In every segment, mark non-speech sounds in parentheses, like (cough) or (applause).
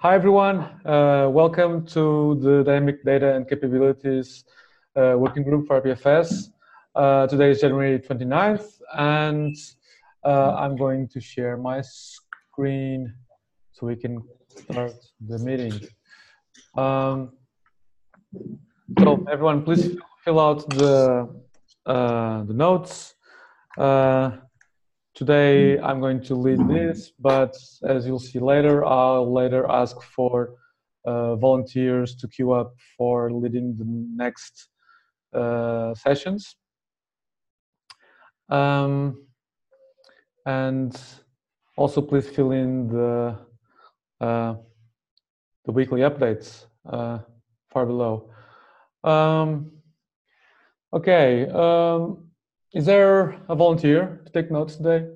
Hi everyone, uh, welcome to the Dynamic Data and Capabilities uh, Working Group for IPFS. Uh, today is January 29th and uh, I'm going to share my screen so we can start the meeting. Um, so everyone please fill out the, uh, the notes. Today I'm going to lead this, but as you'll see later, I'll later ask for uh, volunteers to queue up for leading the next uh, sessions. Um, and also please fill in the uh, the weekly updates uh, far below. Um, okay. Um, is there a volunteer to take notes today?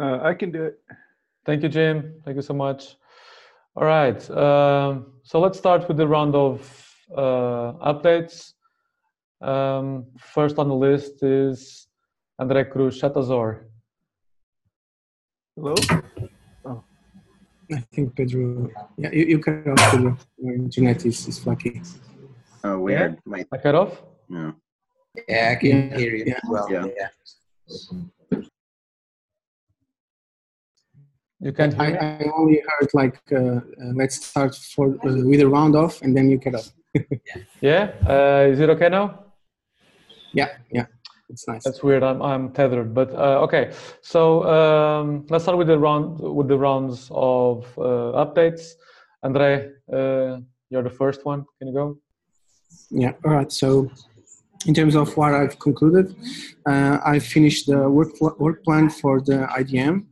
Uh, I can do it. Thank you, Jim. Thank you so much. All right. Um, so let's start with the round of uh, updates. Um, first on the list is Andre Cruz Satazor. Hello? Oh. I think Pedro, yeah, you, you cut off Pedro. Your internet is, is flaky. Oh, weird. My, I cut off? yeah. Yeah, I can hear you Yeah. well. Yeah. Yeah. You can't I, hear? I only heard like, uh, uh, let's start for uh, with a round off and then you cut off. (laughs) Yeah? Uh, is it okay now? Yeah, yeah, it's nice. That's weird. I'm I'm tethered, but uh, okay. So um, let's start with the round with the rounds of uh, updates. Andre, uh, you're the first one. Can you go? Yeah, all right. So, in terms of what I've concluded, uh, I finished the work, work plan for the IDM.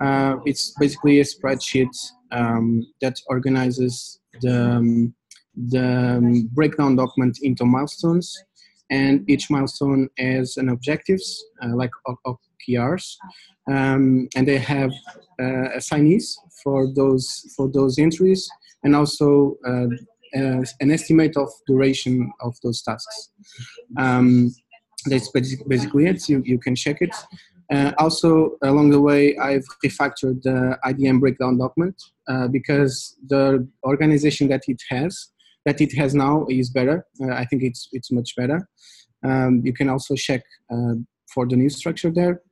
Uh, it's basically a spreadsheet um, that organizes the, um, the um, breakdown document into milestones, and each milestone has an objectives uh, like OKRs, um, and they have uh, assignees for those for those entries, and also uh, an estimate of duration of those tasks. Um, that's basi- basically it. You, you can check it. Uh, also, along the way, I've refactored the IDM breakdown document uh, because the organization that it has, that it has now, is better. Uh, I think it's it's much better. Um, you can also check uh, for the new structure there.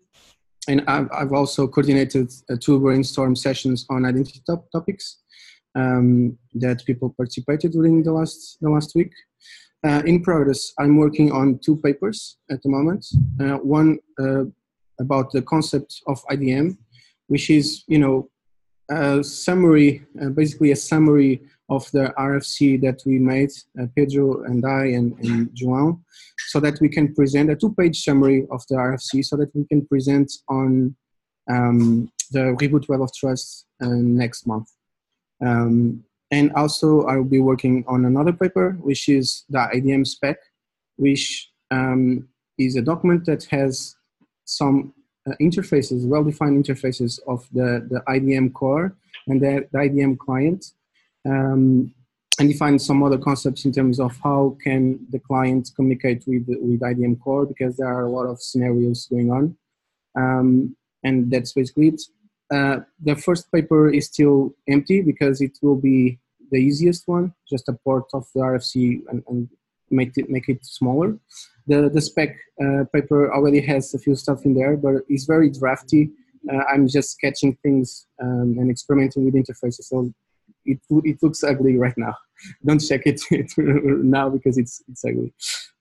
And I've, I've also coordinated two brainstorm sessions on identity top topics um, that people participated during the last the last week. Uh, in progress, I'm working on two papers at the moment. Uh, one uh, about the concept of IDM, which is you know a summary, uh, basically a summary of the RFC that we made, uh, Pedro and I and, and João, so that we can present a two-page summary of the RFC, so that we can present on um, the reboot web of trust uh, next month. Um, and also, I will be working on another paper, which is the IDM spec, which um, is a document that has some uh, interfaces, well-defined interfaces of the, the IDM core and the, the IDM client, um, and define some other concepts in terms of how can the client communicate with, with IDM core, because there are a lot of scenarios going on. Um, and that's basically it. Uh, the first paper is still empty because it will be the easiest one, just a port of the RFC and, and make it make it smaller. The the spec uh, paper already has a few stuff in there, but it's very drafty. Uh, I'm just sketching things um, and experimenting with interfaces, so it it looks ugly right now. (laughs) Don't check (laughs) it now because it's it's ugly.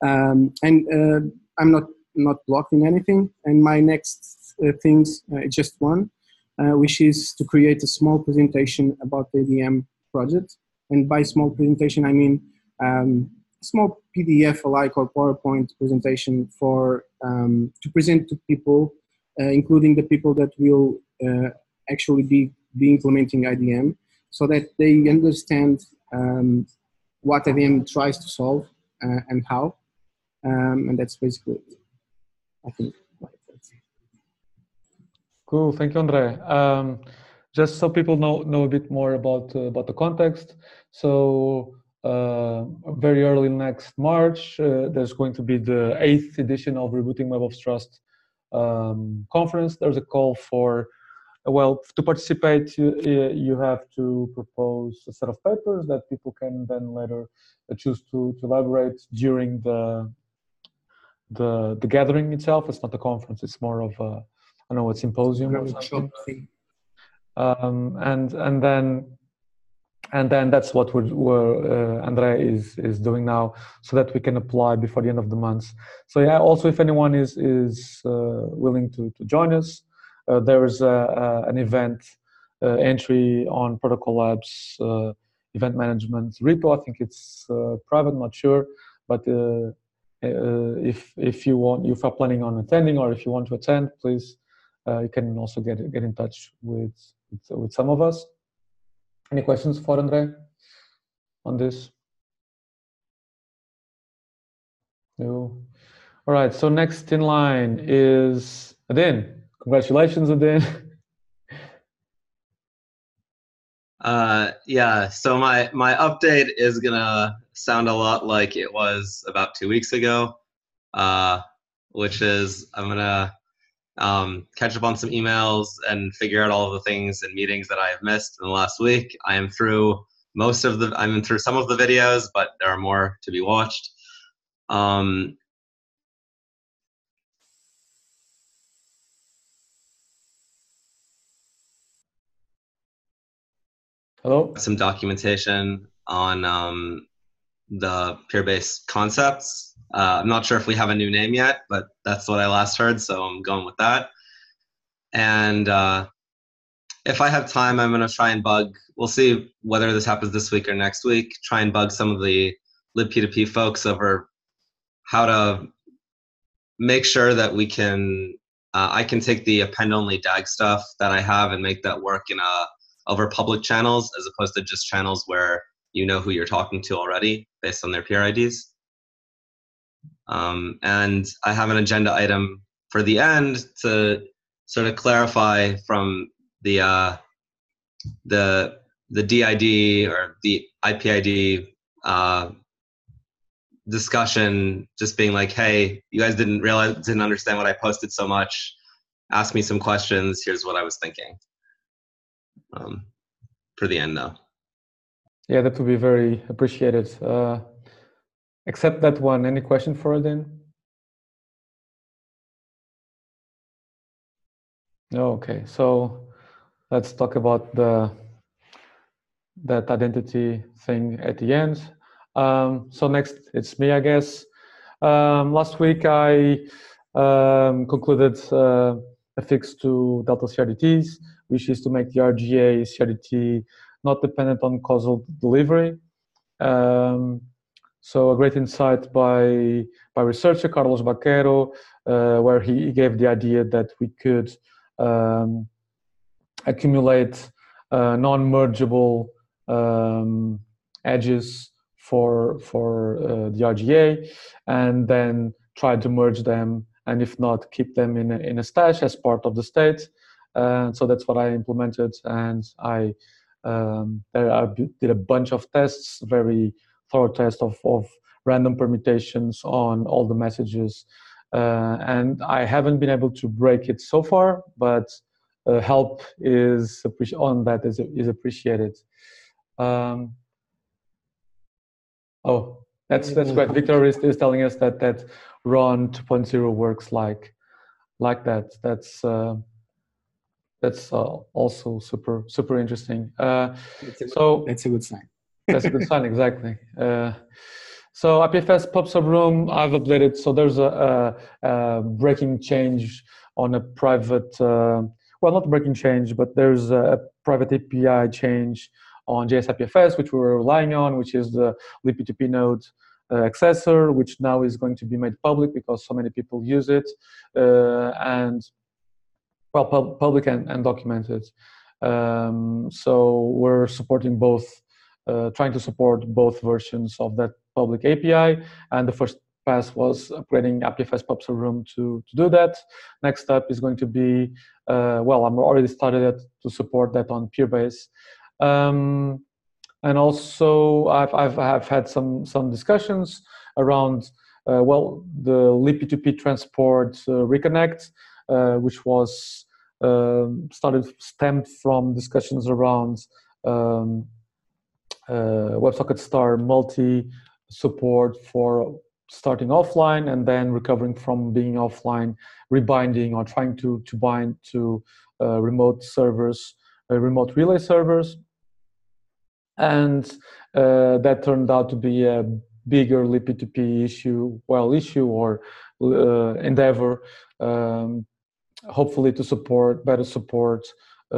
Um, and uh, I'm not not blocked in anything. And my next uh, things, uh, just one which is to create a small presentation about the IDM project. And by small presentation, I mean um, small PDF alike or PowerPoint presentation for um, to present to people, uh, including the people that will uh, actually be, be implementing IDM, so that they understand um, what IDM tries to solve uh, and how. Um, and that's basically it, I think. Cool, thank you, Andre. Um, just so people know know a bit more about uh, about the context. So uh, very early next March, uh, there's going to be the eighth edition of Rebooting Web of Trust um, conference. There's a call for well, to participate, you, you have to propose a set of papers that people can then later choose to, to elaborate during the the the gathering itself. It's not a conference; it's more of a I don't know, what symposium or something. Um, and and then and then that's what we're, we're uh, Andre is is doing now, so that we can apply before the end of the month. So yeah, also if anyone is is uh, willing to to join us, uh, there is a, an event uh, entry on Protocol Labs uh, event management repo. I think it's uh, private, not sure, but if if you want, if you're planning on attending or if you want to attend, please you can also get get in touch with with, with some of us. Any questions for Andre on this? No. All right, so next in line is Adin. Congratulations, Adin. (laughs) Uh, yeah, so my, my update is gonna sound a lot like it was about two weeks ago, uh, which is I'm gonna um, catch up on some emails and figure out all of the things and meetings that I have missed in the last week. I am through most of the, I'm through some of the videos, but there are more to be watched. Um, Hello. Some documentation on um, the peer-based concepts. Uh, I'm not sure if we have a new name yet, but that's what I last heard, so I'm going with that. And uh, if I have time, I'm going to try and bug. We'll see whether this happens this week or next week. Try and bug some of the libp2p folks over how to make sure that we can. Uh, I can take the append-only DAG stuff that I have and make that work in a over public channels as opposed to just channels where you know who you're talking to already based on their peer IDs. Um, and I have an agenda item for the end to sort of clarify from the uh, the the DID or the IPID uh, discussion, just being like, "Hey, you guys didn't realize, didn't understand what I posted so much. Ask me some questions. Here's what I was thinking." Um, for the end, though. Yeah, that would be very appreciated. Uh, except that one, any question for Adin? No, okay. So let's talk about the that identity thing at the end. Um, so next, it's me, I guess. Um, last week, I um, concluded uh, a fix to Delta CRDTs, which is to make the RGA CRDT not dependent on causal delivery. Um, so a great insight by by researcher Carlos Baquero, uh, where he gave the idea that we could um, accumulate uh, non-mergeable um, edges for for uh, the RGA, and then try to merge them, and if not, keep them in a, in a stash as part of the state. And so that's what I implemented, and I um, there I did a bunch of tests, very thorough test of, of random permutations on all the messages. Uh, and I haven't been able to break it so far, but uh, help is on that is, is appreciated. Um, oh, that's that's great. Victor is, is telling us that that Ron 2.0 works like like that. That's uh, that's uh, also super super interesting. Uh, that's a, so that's a good sign. that's a good sign, (laughs) exactly. Uh, so IPFS pub sub room I've updated. So there's a, a, a breaking change on a private, uh, well, not breaking change, but there's a private API change on JS IPFS, which we were relying on, which is the libp2p node uh, accessor, which now is going to be made public because so many people use it. Uh, and well, pub public and, and documented. Um, so we're supporting both, uh, trying to support both versions of that public API. And the first pass was upgrading IPFS PubSub room to, to do that. Next step is going to be, uh, well, I'm already started to support that on Peerbase. Um, and also I've, I've, I've had some, some discussions around, uh, well, the libp2p transport uh, reconnect, which was um, started stemmed from discussions around um, uh, WebSocket Star multi support for starting offline and then recovering from being offline, rebinding or trying to to bind to uh, remote servers, uh, remote relay servers, and uh, that turned out to be a bigger P2P issue, well, issue or uh, endeavor, um, hopefully to support better support uh,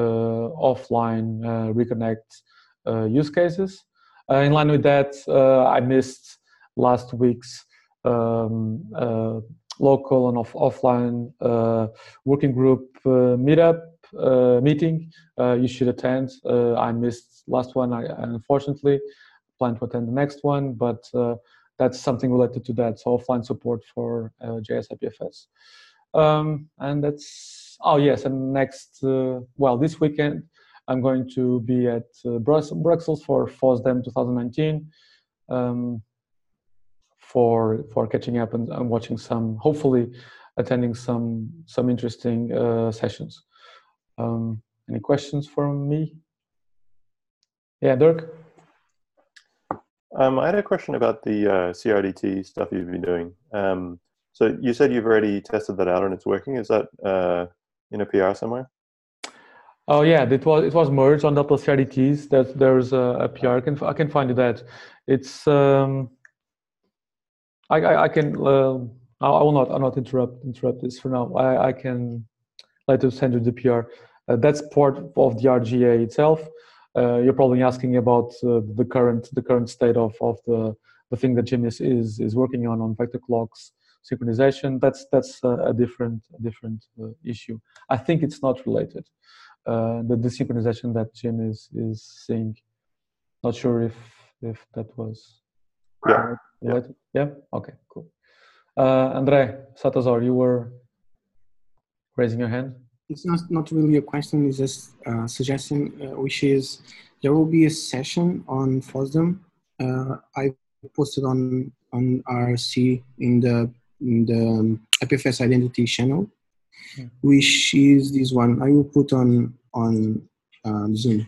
offline uh, reconnect uh, use cases. in line with that, I missed last week's um, local and off offline working group meetup uh, meeting uh, you should attend. Uh, I missed last one, I, unfortunately. Plan to attend the next one, but that's something related to that. So offline support for JS IPFS. Um, and that's, oh yes, and next, well, this weekend, I'm going to be at uh, Brussels for FOSDEM 2019 um, for for catching up and, and, watching some, hopefully attending some some interesting uh, sessions. Um, any questions from me? Yeah, Dirk? Um, I had a question about the uh, CRDT stuff you've been doing. Um, so you said you've already tested that out and it's working. Is that uh, in a PR somewhere? Oh yeah, it was it was merged on Delta CRDTs. That there's a, a, PR. I can I can find you that. It's um, I, I, I can uh, I will not I'll not interrupt interrupt this for now. I I can later send you the PR. Uh, that's part of the RGA itself. Uh, you're probably asking about uh, the current the current state of, of the, the thing that Jim is, is, is working on on vector clocks synchronization. That's that's a different a different issue. I think it's not related. the desynchronization that Jim is is seeing. Not sure if if that was yeah. related. Yeah. yeah? Okay. Cool. Uh, Andre Satazor, you were raising your hand it's not, not really a question, it's just a suggestion, uh, which is there will be a session on FOSDEM. Uh, I posted on on IRC in the in the um, IPFS identity channel, yeah. Hmm. which is this one. I will put on on um, Zoom.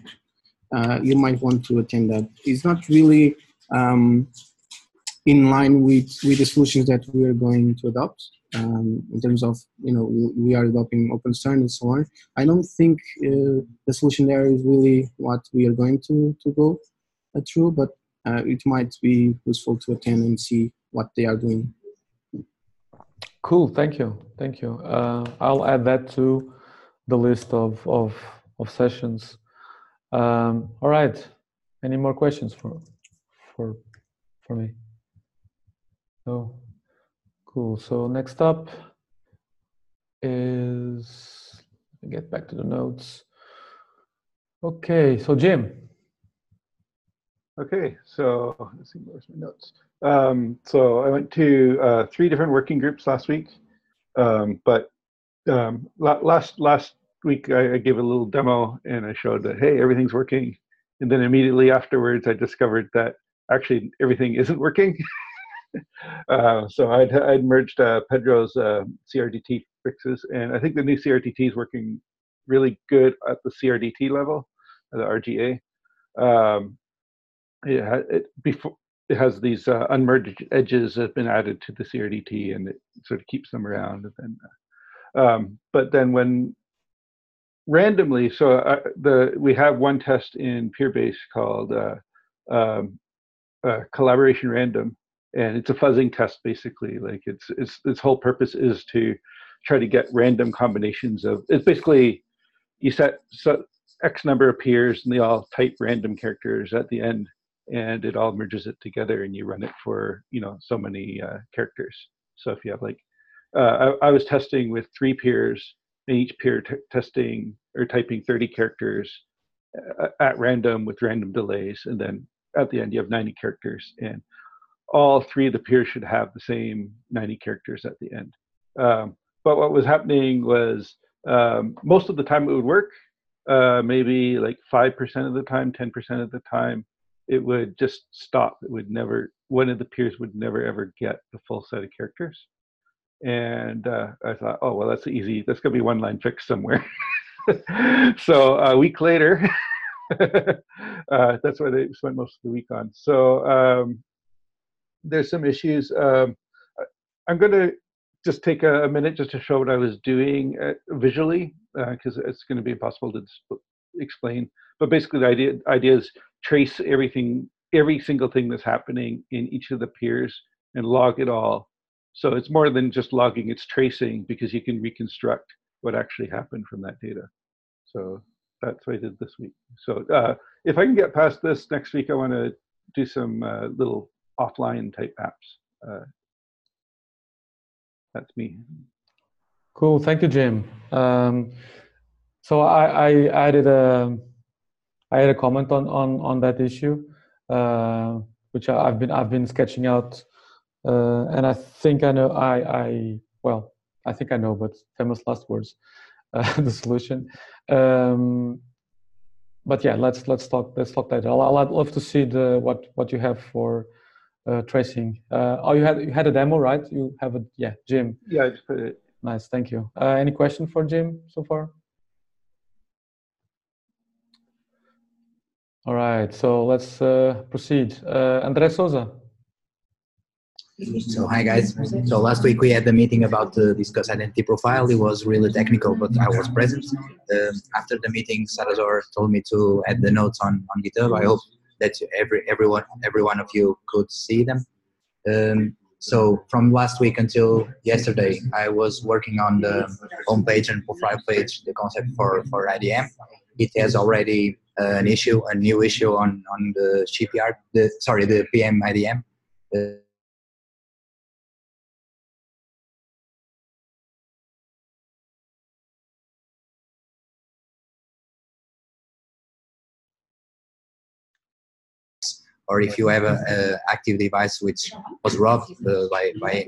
Uh, you might want to attend that. It's not really um, in line with with the solutions that we are going to adopt um, in terms of you know we are adopting OpenStern and so on. I don't think uh, the solution there is really what we are going to to go uh, through, but uh, it might be useful to attend and see what they are doing. Cool, thank you, thank you. Uh, I'll add that to the list of of, of sessions. Um, all right, any more questions for for for me? No. Cool. So next up is, get back to the notes. Okay, so Jim. Okay, so let's see, where's my notes? Um, so I went to uh, three different working groups last week, um, but um, last last week I, I, gave a little demo and I showed that hey everything's working, and then immediately afterwards I discovered that actually everything isn't working. (laughs) uh, so I'd, I'd merged uh, Pedro's uh, CRDT fixes, and I think the new CRDT is working really good at the CRDT level, the RGA. Um, it, it, before, it has these uh, unmerged edges that have been added to the CRDT, and it sort of keeps them around. And then, uh, um, but then when randomly, so uh, the we have one test in Peerbase called um, collaboration random, and it's a fuzzing test basically like it's, it's its whole purpose is to try to get random combinations of it's basically you set so x number of peers and they all type random characters at the end and it all merges it together and you run it for you know so many uh, characters so if you have like uh, I, I, was testing with three peers and each peer t- testing or typing 30 characters uh, at random with random delays and then at the end you have 90 characters and all three of the peers should have the same 90 characters at the end. Um, but what was happening was um, most of the time it would work, uh, maybe like 5% of the time, 10% of the time, it would just stop. It would never, one of the peers would never ever get the full set of characters. and uh, I thought, oh well, that's easy. That's gonna be one line fix somewhere. (laughs) so a week later, (laughs) uh, that's what they spent most of the week on. So um, there's some issues. Um, I'm going to just take a, minute just to show what I was doing uh, visually because uh, it's going to be impossible to explain. But basically, the idea idea is trace everything, every single thing that's happening in each of the peers and log it all. So it's more than just logging; it's tracing because you can reconstruct what actually happened from that data. So that's what I did this week. So uh, if I can get past this next week, I want to do some uh, little offline type apps. Uh, that's me. Cool, thank you, Jim. Um, so I, I added a I had a comment on on on that issue, uh, which I've been I've been sketching out, uh, and I think I know I I well I think I know, but famous last words, uh, (laughs) the solution. Um, but yeah, let's let's talk let's talk later. I'll, I'd love to see the what what you have for uh, tracing. Uh, oh, you had you had a demo, right? You have a yeah, Jim. Yeah, I just put it. Nice, thank you. Uh, any question for Jim so far? All right, so let's uh, proceed. Uh, André Souza. So hi guys. So last week we had the meeting about the discuss identity profile. It was really technical, but I was present. Um, after the meeting, Salazar told me to add the notes on, on GitHub. I hope that every everyone every one of you could see them. Um, so from last week until yesterday, I was working on the homepage and profile page, the concept for for IDM. It has already uh, an issue, a new issue on on the GPR, the sorry, the PM IDM. Uh, or if you have an active device which was robbed uh, by, by,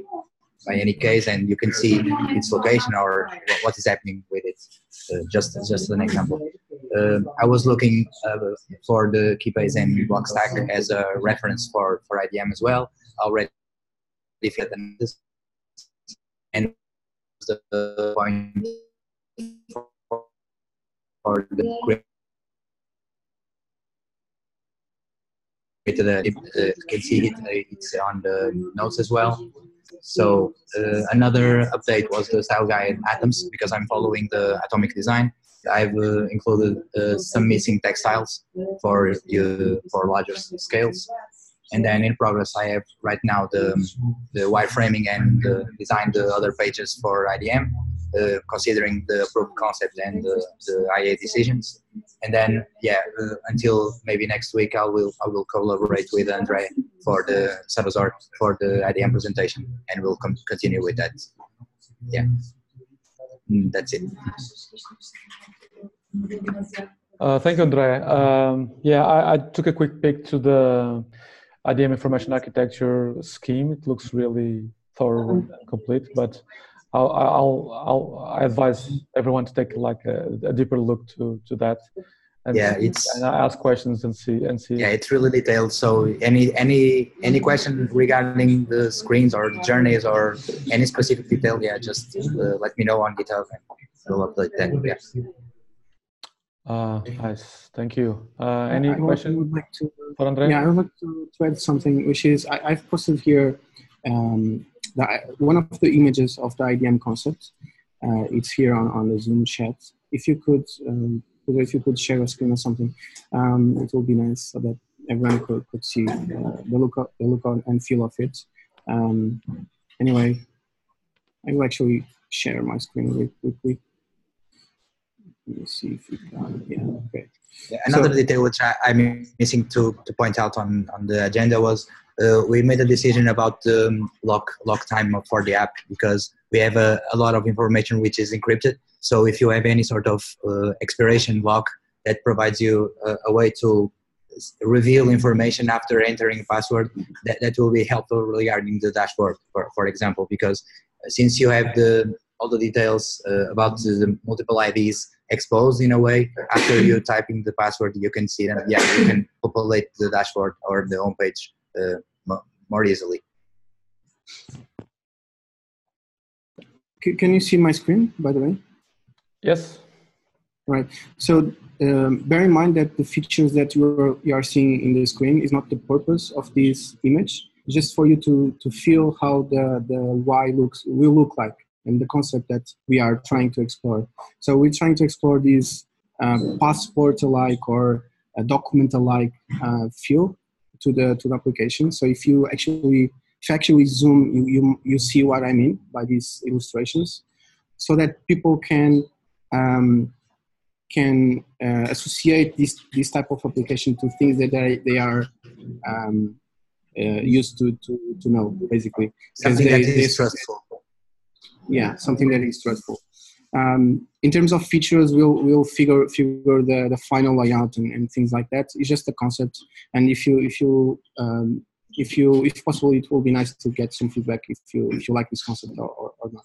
by any case and you can see its location or what is happening with it. Uh, just, just an example. Uh, I was looking uh, for the Keybase and Blockstack as a reference for, for IDM as well. Already and the point for the uh, you can see it, uh, it's on the notes as well. So uh, another update was the style guide atoms because I'm following the atomic design. I've uh, included uh, some missing textiles for for larger scales. And then in progress, I have right now the the wireframing and design the other pages for IDM. Uh, considering the proof of concept and the, the IA decisions. And then, yeah, uh, until maybe next week, I will I will collaborate with Andre for the Salazar for the IDM presentation, and we'll com- continue with that. Yeah, mm, that's it. Uh, thank you, Andre. Um, yeah, I, I, took a quick peek to the IDM information architecture scheme. It looks really thorough and complete, but I'll, I'll, I'll advise everyone to take like a, a deeper look to, to that. And, yeah, it's and ask questions and see and see. Yeah, it's really detailed. So any any any question regarding the screens or the journeys or any specific detail, yeah, just uh, let me know on GitHub and we'll upload that. Yeah. Uh, nice. Thank you. Uh, any I question would like to, for Andre? Yeah, I would like to, to add something, which is I, have posted here um, the, one of the images of the IDM concept. Uh, it's here on, on the Zoom chat. If you could, um, if you could share a screen or something, um, it would be nice so that everyone could, could see uh, the look the look and feel of it. Um, anyway, I will actually share my screen really quickly. Let me see if we can. Yeah, okay. Another so, detail which I, am missing to, to point out on, on the agenda was uh, we made a decision about um, lock lock time for the app because we have a, a, lot of information which is encrypted. So if you have any sort of uh, expiration lock that provides you a, a, way to reveal information after entering password, that, that will be helpful regarding the dashboard, for, for example, because since you have the all the details uh, about the multiple IDs exposed in a way. After you (laughs) typing the password, you can see them. Yeah, you can (laughs) populate the dashboard or the homepage uh, more easily. can you see my screen, by the way? Yes. Right. So um, bear in mind that the features that you are, you are seeing in the screen is not the purpose of this image. Just for you to, to feel how the, the Y looks will look like and the concept that we are trying to explore. So we're trying to explore this uh, passport-alike or a document-alike uh, feel to the to the application. So if you actually if you actually zoom, you, you you see what I mean by these illustrations, so that people can um, can uh, associate this this type of application to things that they, they are um, uh, used to, to to know basically. Something they- that they- stressful. Yeah something that is stressful um, in terms of features we'll we'll figure figure the, the final layout and, and things like that it's just a concept and if you if you um, if you if possible it will be nice to get some feedback if you if you like this concept or, or, or not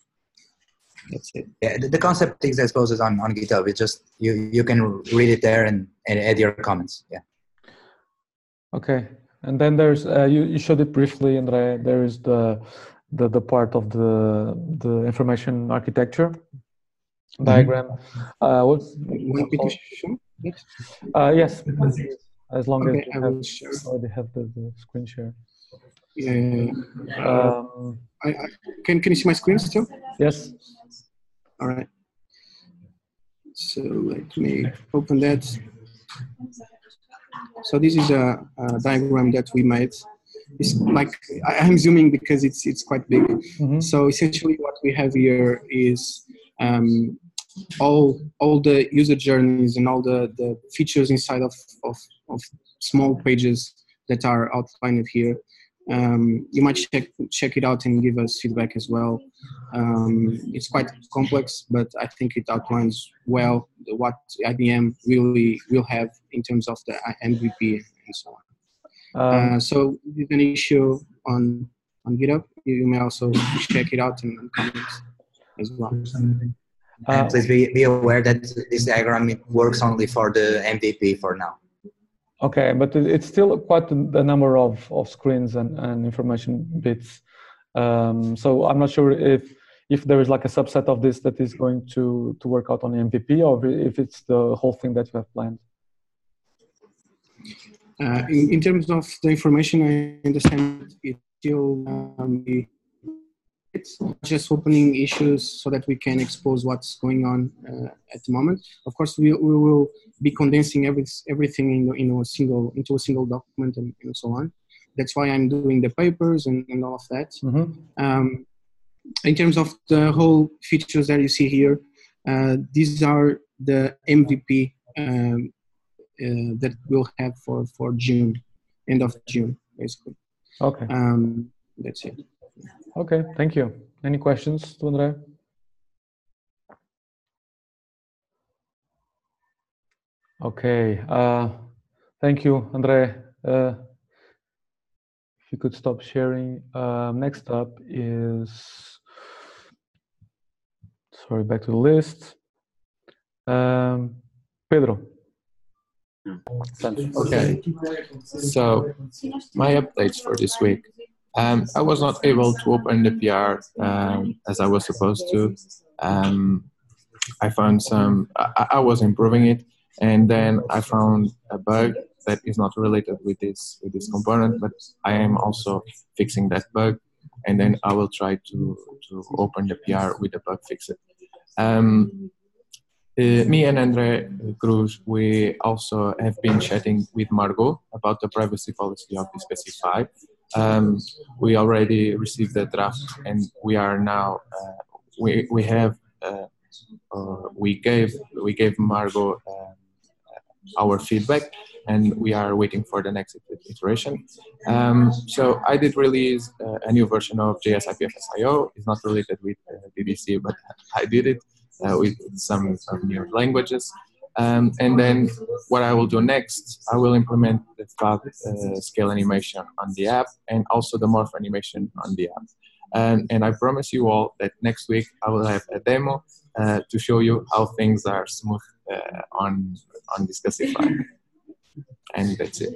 that's it Yeah, the, the concept is exposed on, on GitHub. It's just you you can read it there and, and add your comments. Yeah. Okay. And then there's uh, you, you showed it briefly, Andre. There is the the the part of the the information architecture diagram. Uh, what's want me to show it? uh, yes, as long Okay, as I you have, share. already have the, the screen share. Yeah. Um, I, I, can can you see my screen still yes. all right so let me open that so this is a, a diagram that we made like i'm zooming because it's it's quite big. Mhm. so essentially what we have here is um, all all the user journeys and all the, the features inside of, of, of small pages that are outlined here. Um, you might check check it out and give us feedback as well. Um, it's quite complex but i think it outlines well what idm really will have in terms of the mvp and so on Um, uh, so if there's an issue on on GitHub, you may also check it out in the comments as well. Uh, and please be, be aware that this diagram works only for the MVP for now. Okay, but it's still quite a a number of, of screens and, and information bits. Um, so I'm not sure if if there is like a subset of this that is going to to work out on the MVP or if it's the whole thing that you have planned. Uh, in, in terms of the information, I understand it still um, it's just opening issues so that we can expose what's going on uh, at the moment. Of course, we, we will be condensing every, everything in, in a single into a single document and, and so on. That's why I'm doing the papers and, and all of that. Mhm. Um, in terms of the whole features that you see here, uh, these are the MVP um, that we'll have for, for June, end of June, basically. Okay. Um, that's it. Okay. Thank you. Any questions to Andre? Okay. Uh, thank you, Andre. Uh, if you could stop sharing. Um, next up is sorry, back to the list. Um, Pedro. Okay. So my updates for this week. Um, I was not able to open the PR um, as I was supposed to. Um, I found some. I, I was improving it, and then I found a bug that is not related with this with this component, but I am also fixing that bug, and then I will try to to open the PR with the bug fixed. Um, uh, me and Andre Cruz, we also have been chatting with Margot about the privacy policy of Discussify. Um, we already received the draft, and we are now uh, we we have uh, we gave we gave Margot uh, our feedback, and we are waiting for the next iteration. Um, so I did release uh, a new version of JSIPFSIO. It's not related with BBC, but I did it with some, some new languages. Um, and then what I will do next, I will implement the fab uh, scale animation on the app and also the morph animation on the app. And, and I promise you all that next week I will have a demo uh, to show you how things are smooth uh, on on Discussify. (laughs) And that's it.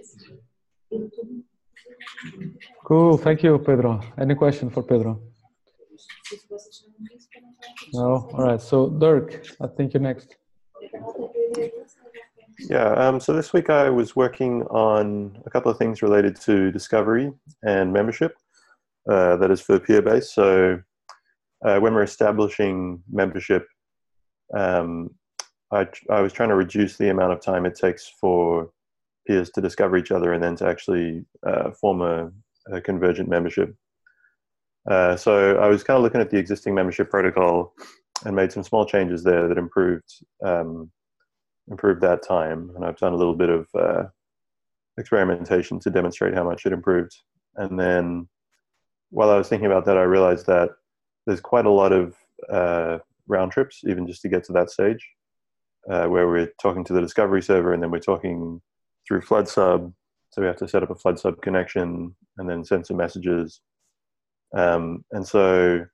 Cool. Thank you, Pedro. Any question for Pedro? No. All right. So Dirk, I think you're next. Yeah, um, so this week I was working on a couple of things related to discovery and membership. Uh, that is for Peerbase. So uh, when we're establishing membership, um, I, I was trying to reduce the amount of time it takes for peers to discover each other and then to actually uh, form a, a, convergent membership. Uh, so I was kind of looking at the existing membership protocol and made some small changes there that improved um, improved that time. And I've done a little bit of uh, experimentation to demonstrate how much it improved. And then while I was thinking about that, I realized that there's quite a lot of uh, round trips, even just to get to that stage, uh, where we're talking to the discovery server and then we're talking through flood sub. So we have to set up a flood sub connection and then send some messages. Um, and so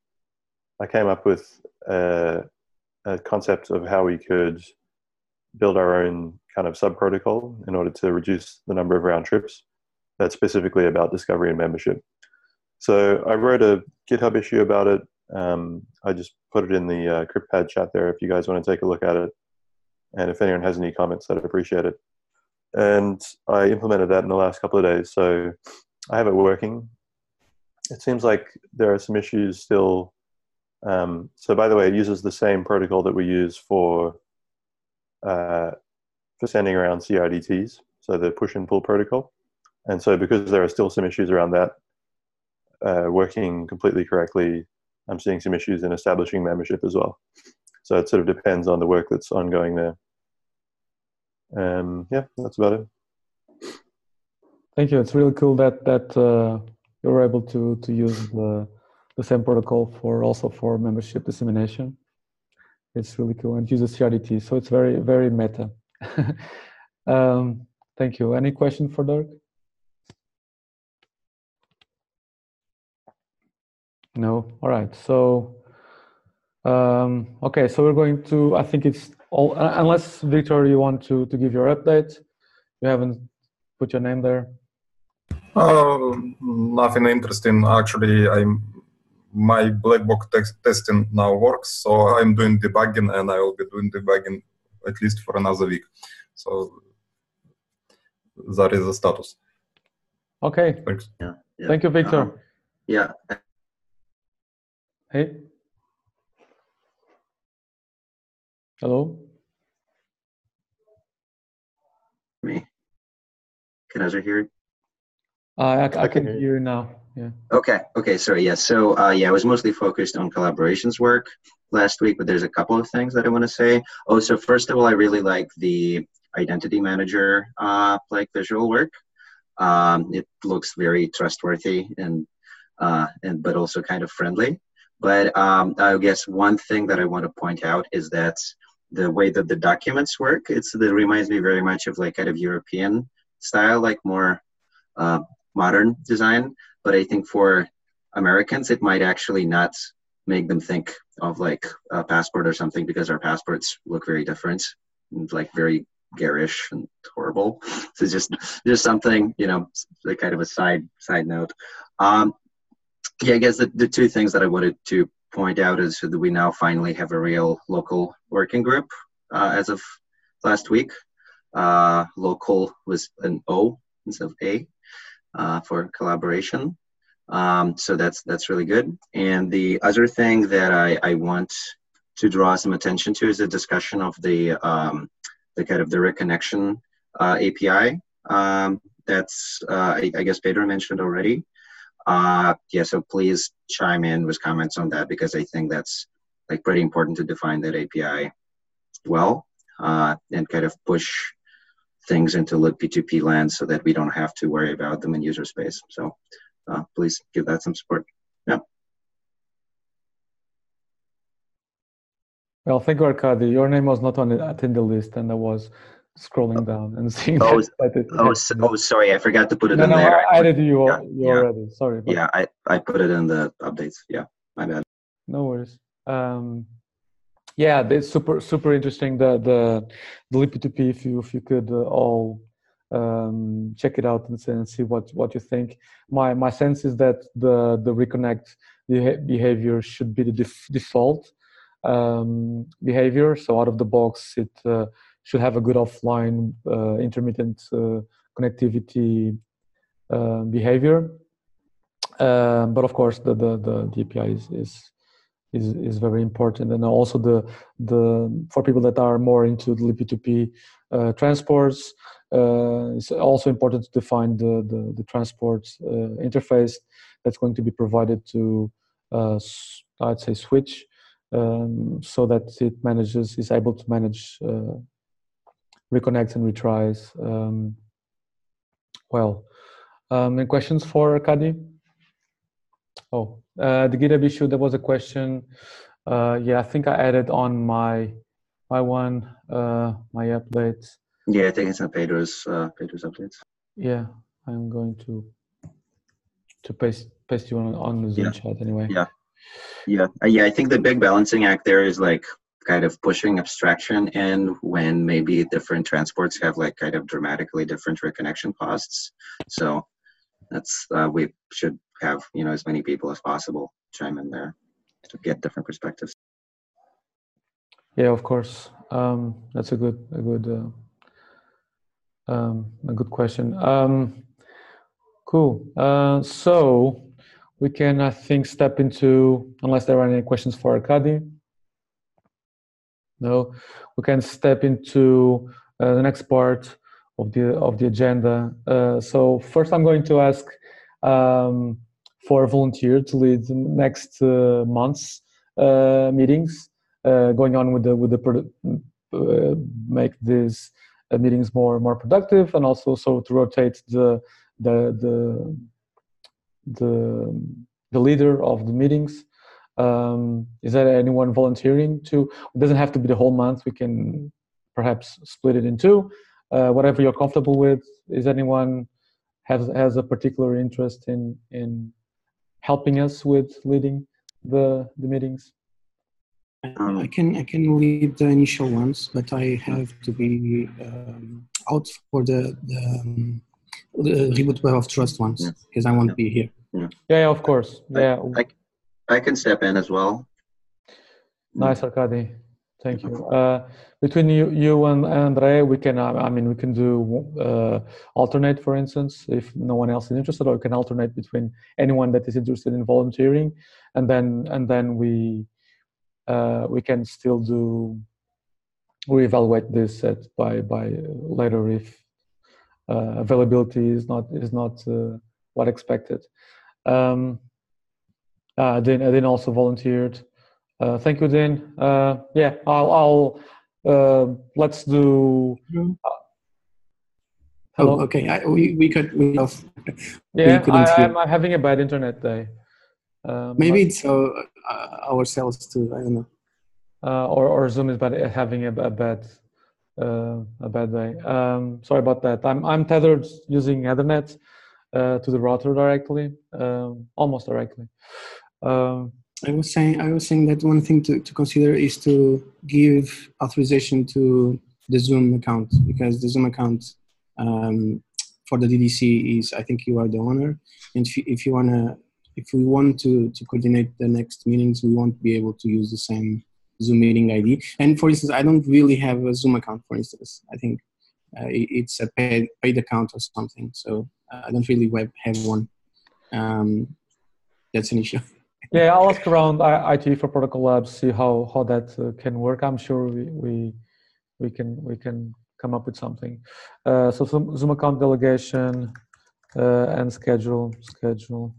I came up with a, a concept of how we could build our own kind of sub protocol in order to reduce the number of round trips. That's specifically about discovery and membership. So I wrote a GitHub issue about it. Um, I just put it in the uh, CryptPad chat there if you guys want to take a look at it. And if anyone has any comments, I'd appreciate it. And I implemented that in the last couple of days. So I have it working. It seems like there are some issues still. Um, so by the way, it uses the same protocol that we use for uh, for sending around CRDTs, so the push and pull protocol. And so because there are still some issues around that uh, working completely correctly, I'm seeing some issues in establishing membership as well. So it sort of depends on the work that's ongoing there. Um, yeah, that's about it. Thank you. It's really cool that that uh, you're able to to use the the same protocol for also for membership dissemination. It's really cool and uses CRDT, so it's very very meta. (laughs) um, thank you. Any question for Dirk? No. All right. So, um, okay. So we're going to. I think it's all. Unless Victor, you want to to give your update. You haven't put your name there. Uh, nothing interesting. Actually, I'm my black box text testing now works, so I'm doing debugging, and I will be doing debugging at least for another week. So that is the status. Okay. Thanks. Yeah. yeah. Thank you, Victor. Um, yeah. Hey. Hello. Me. Can I hear? Uh, I, I, I can hear you now. Yeah. Okay. Okay. Sorry. Yeah. So uh, yeah, I was mostly focused on collaborations work last week, but there's a couple of things that I want to say. Oh, so first of all, I really like the identity manager uh, like visual work. Um, it looks very trustworthy and uh, and but also kind of friendly. But um, I guess one thing that I want to point out is that the way that the documents work, it's it reminds me very much of like kind of European style, like more uh, modern design. But I think for Americans, it might actually not make them think of like a passport or something because our passports look very different, and, like very garish and horrible. (laughs) So just just something, you know, like kind of a side side note. Um, yeah, I guess the, the two things that I wanted to point out is that we now finally have a real local working group uh, as of last week. Uh, local was an O instead of A uh, for collaboration. Um, so that's that's really good. And the other thing that I, I want to draw some attention to is a discussion of the um, the kind of the reconnection uh, API. Um, that's uh, I, I, guess Pedro mentioned already. Uh, yeah, so please chime in with comments on that because I think that's like pretty important to define that API well uh, and kind of push things into P2P land so that we don't have to worry about them in user space. So uh, please give that some support. Yeah. Well, thank you, Arkady. Your name was not on the attendee list, and I was scrolling down and seeing oh, that. Oh, so, oh, sorry, I forgot to put it no, in no, there. I added you, yeah, you yeah. already. Sorry. Yeah, I, I put it in the updates. Yeah, my bad. No worries. Um, yeah, it's super super interesting. The the the libp2p. If you if you could uh, all um, check it out and, and see what what you think. My my sense is that the the reconnect behavior should be the def default um, behavior. So out of the box, it uh, should have a good offline uh, intermittent uh, connectivity uh, behavior. Um, but of course, the the, the, the API is, is is is very important, and also the the for people that are more into the P2P uh, transports, uh, it's also important to define the the, the transport uh, interface that's going to be provided to I'd say switch um, so that it manages is able to manage uh, reconnects and retries um, well. Um, any questions for Arkady? Oh, uh, the GitHub issue. There was a question. Uh, yeah, I think I added on my my one uh, my updates. Yeah, I think it's on Pedro's uh, Pedro's updates. Yeah, I'm going to to paste paste you on on the Zoom Yeah. chat anyway. Yeah. Yeah, uh, yeah. I think the big balancing act there is like kind of pushing abstraction in when maybe different transports have like kind of dramatically different reconnection costs. So that's uh, we should have you know as many people as possible chime in there to get different perspectives. Yeah, of course. Um, that's a good a good uh, um, a good question. Um, cool. Uh, so we can, I think, step into unless there are any questions for Arkady. No, we can step into uh, the next part of the of the agenda. Uh, so first, I'm going to ask um, for a volunteer to lead the next uh, month's uh, meetings uh, going on with the with the uh, make these uh, meetings more more productive and also so to rotate the the the the, the leader of the meetings. Um, is there anyone volunteering to it doesn't have to be the whole month we can perhaps split it in two. Whatever you're comfortable with is anyone has has a particular interest in in helping us with leading the the meetings I can I can lead the initial ones, but I have to be um, out for the the, um, the reboot web of trust ones because I won't be here. yeah, yeah of course yeah I, I can step in as well. Nice, Arkady. Thank you. Uh, between you, you and Andre, we can. I mean, we can do uh, alternate, for instance, if no one else is interested, or we can alternate between anyone that is interested in volunteering, and then and then we uh, we can still do reevaluate this at by by later if uh, availability is not is not uh, what expected. Um, uh, Dean, Dean also volunteered. Uh, thank you, Dean. Uh, yeah, I'll, I'll uh, let's do. Hello? Oh, okay. I, we we could we, off. Yeah, we I, I'm I'm having a bad internet day. Um, Maybe it's uh, uh, ourselves too. I don't know. uh, or or Zoom is bad, having a, a bad uh, a bad day. Um, sorry about that. I'm I'm tethered using Ethernet uh, to the router directly, um, almost directly. Um, I was saying I was saying that one thing to, to consider is to give authorization to the Zoom account because the Zoom account um, for the DDC is I think you are the owner, and if you, if you wanna if we want to to coordinate the next meetings, we won't be able to use the same Zoom meeting ID. And for instance, I don't really have a Zoom account. For instance, I think uh, it's a paid paid account or something, so uh, I don't really have one. Um, that's an issue. (laughs) Yeah, I'll ask around IT for Protocol Labs, see how how that uh, can work. I'm sure we we we can we can come up with something. Uh, so Zoom, Zoom account delegation uh, and schedule schedule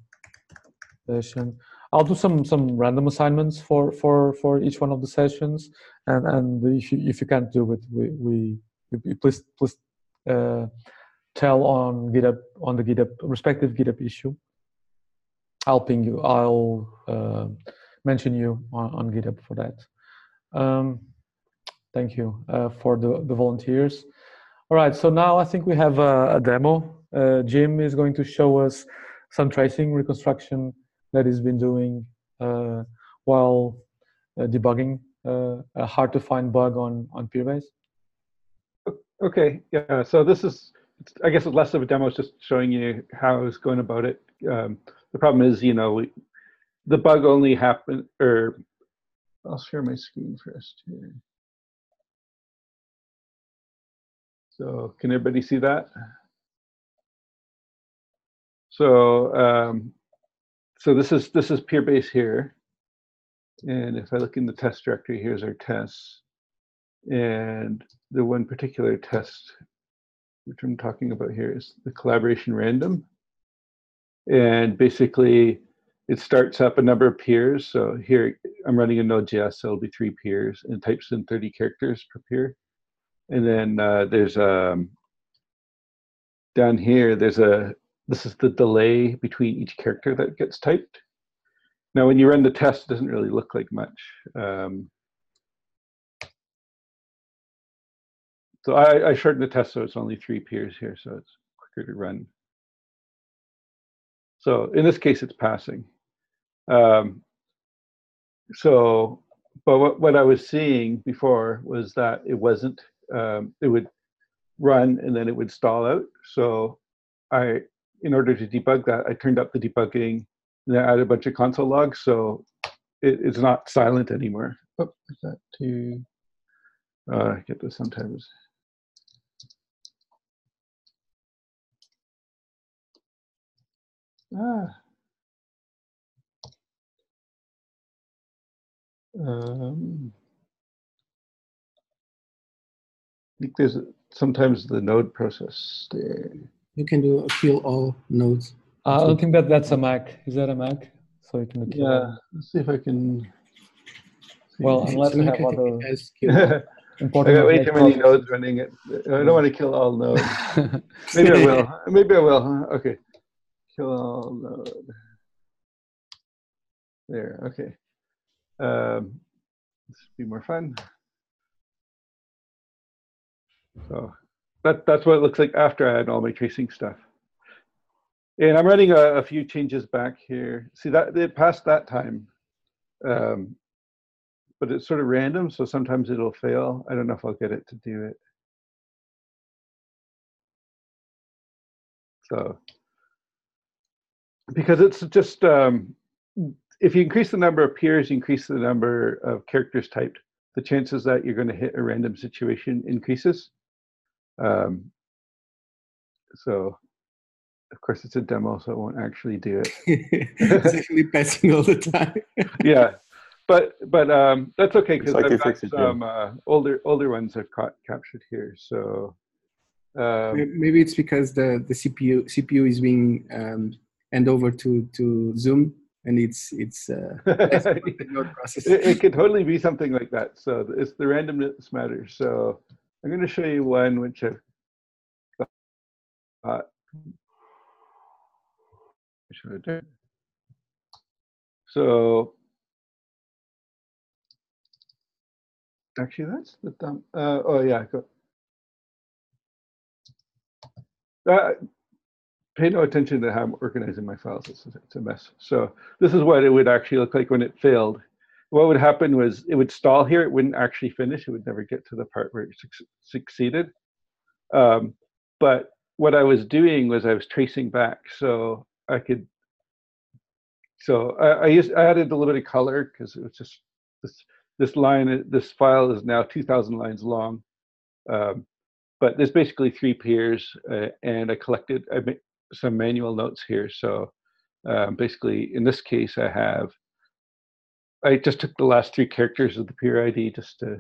session. I'll do some some random assignments for for for each one of the sessions, and and if you if you can't do it, we we you please please uh, tell on GitHub on the GitHub respective GitHub issue. I'll ping you. I'll uh, mention you on, on GitHub for that. Um, thank you uh, for the, the volunteers. All right, so now I think we have a, a demo. Uh, Jim is going to show us some tracing reconstruction that he's been doing uh, while uh, debugging uh, a hard to find bug on, on Peerbase. Okay, yeah. So this is, I guess, it's less of a demo. It's just showing you how I was going about it. Um, the problem is, you know, the bug only happened, or I'll share my screen first here. So can everybody see that? So um, so this is this is peer base here. And if I look in the test directory, here's our tests. And the one particular test, which I'm talking about here, is the collaboration random. And basically, it starts up a number of peers. So here I'm running a Node.js, so it'll be three peers and types in 30 characters per peer. And then uh, there's um, down here, there's a, this is the delay between each character that gets typed. Now, when you run the test, it doesn't really look like much. Um, so I, I shortened the test so it's only three peers here, so it's quicker to run. So in this case, it's passing. Um, so, but what, what I was seeing before was that it wasn't, um, it would run and then it would stall out. So I, in order to debug that, I turned up the debugging and I added a bunch of console logs. So it, it's not silent anymore. Oh, is that too? Uh, I get this sometimes. Ah. Um, I think there's sometimes the node process there. You can do a kill all nodes. I don't think that that's a Mac. Is that a Mac? So you can kill Yeah, let's see if I can. Well, It's unless we Mac, have (laughs) I think other it has kill all. I important. got way too many nodes running it. I don't want to kill all nodes. (laughs) Maybe I will. Maybe I will. Okay. Kill all. There. Okay. Um, this will be more fun. So that that's what it looks like after I had all my tracing stuff. And I'm running a, a few changes back here. See that it passed that time. Um, but it's sort of random, so sometimes it'll fail. I don't know if I'll get it to do it. So, because it's just, um, if you increase the number of peers, you increase the number of characters typed, the chances that you're going to hit a random situation increases. Um, so, of course, it's a demo, so it won't actually do it. (laughs) it's actually passing all the time. (laughs) yeah, but but um, that's okay because like you I've got fixed it, Jim. some uh, older older ones I've caught, captured here. So um, Maybe it's because the, the CPU CPU is being um, hand over to, to Zoom and it's it's uh, (laughs) that's not the node process. it, it could totally be something like that. So it's the randomness matters. So I'm going to show you one which I've got. Should I do it? So actually, that's the dumb. Uh, oh yeah, go. Uh, pay no attention to how I'm organizing my files. It's, it's a mess. So this is what it would actually look like when it failed. What would happen was it would stall here. It wouldn't actually finish. It would never get to the part where it suc- succeeded. Um, but what I was doing was I was tracing back, so I could. So I, I used I added a little bit of color because it was just this this line. This file is now 2,000 lines long. Um, but there's basically three peers, uh, and I collected I some manual notes here. So um, basically, in this case, I have I just took the last three characters of the peer ID just to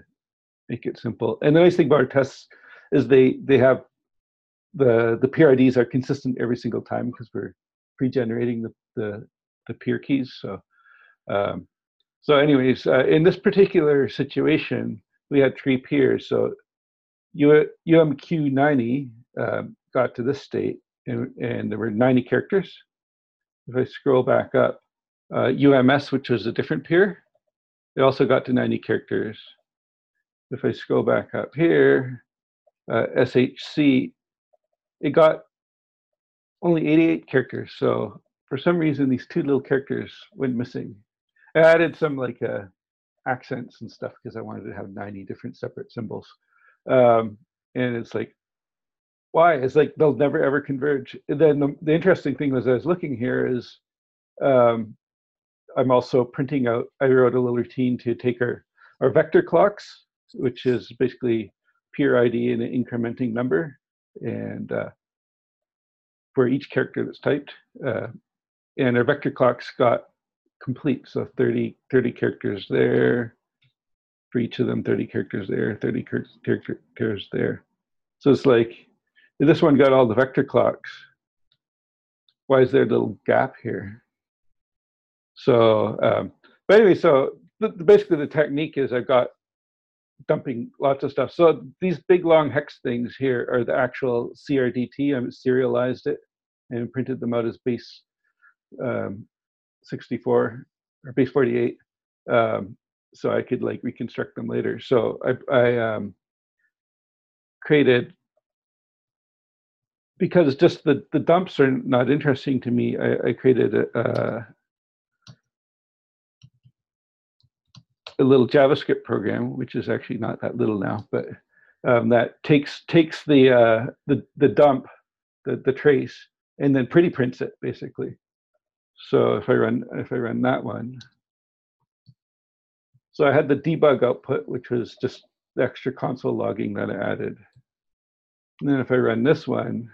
make it simple. And the nice thing about our tests is they they have the the peer IDs are consistent every single time because we're pre-generating the the, the peer keys. So um, so anyways, uh, in this particular situation, we had three peers. So U, UMQ90 um, got to this state, and, and there were 90 characters. If I scroll back up, uh, UMS, which was a different peer, it also got to 90 characters. If I scroll back up here, uh, SHC, it got only 88 characters. So for some reason, these two little characters went missing. I added some like uh, accents and stuff because I wanted to have 90 different separate symbols. Um, and it's like, why? It's like they'll never ever converge. And then the, the interesting thing was I was looking here is um, I'm also printing out, I wrote a little routine to take our, our vector clocks, which is basically peer ID and an incrementing number. And uh, for each character that's typed, uh, and our vector clocks got complete. So 30, 30 characters there, for each of them, 30 characters there, 30 characters there. So it's like, this one got all the vector clocks. Why is there a little gap here? So, um, but anyway, so basically the technique is I've got dumping lots of stuff. So these big long hex things here are the actual CRDT. I serialized it and printed them out as base um, 64 or base 48. Um, so I could like reconstruct them later. So I, I um, created because just the, the dumps are not interesting to me. I, I created a, a, little JavaScript program, which is actually not that little now, but um, that takes takes the uh, the the dump, the the trace, and then pretty prints it basically. So if I run if I run that one, so I had the debug output, which was just the extra console logging that I added. And then if I run this one,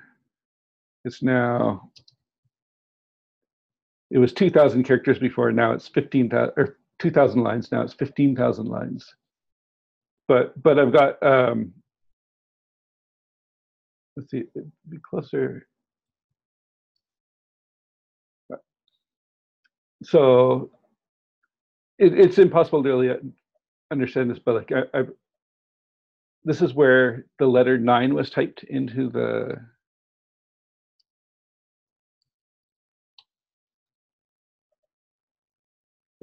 it's now, it was 2,000 characters before, now it's 15,000, or 2,000 lines, now it's 15,000 lines. But, but I've got, um, let's see, be closer. So it, it's impossible to really understand this, but like I, I, this is where the letter nine was typed into the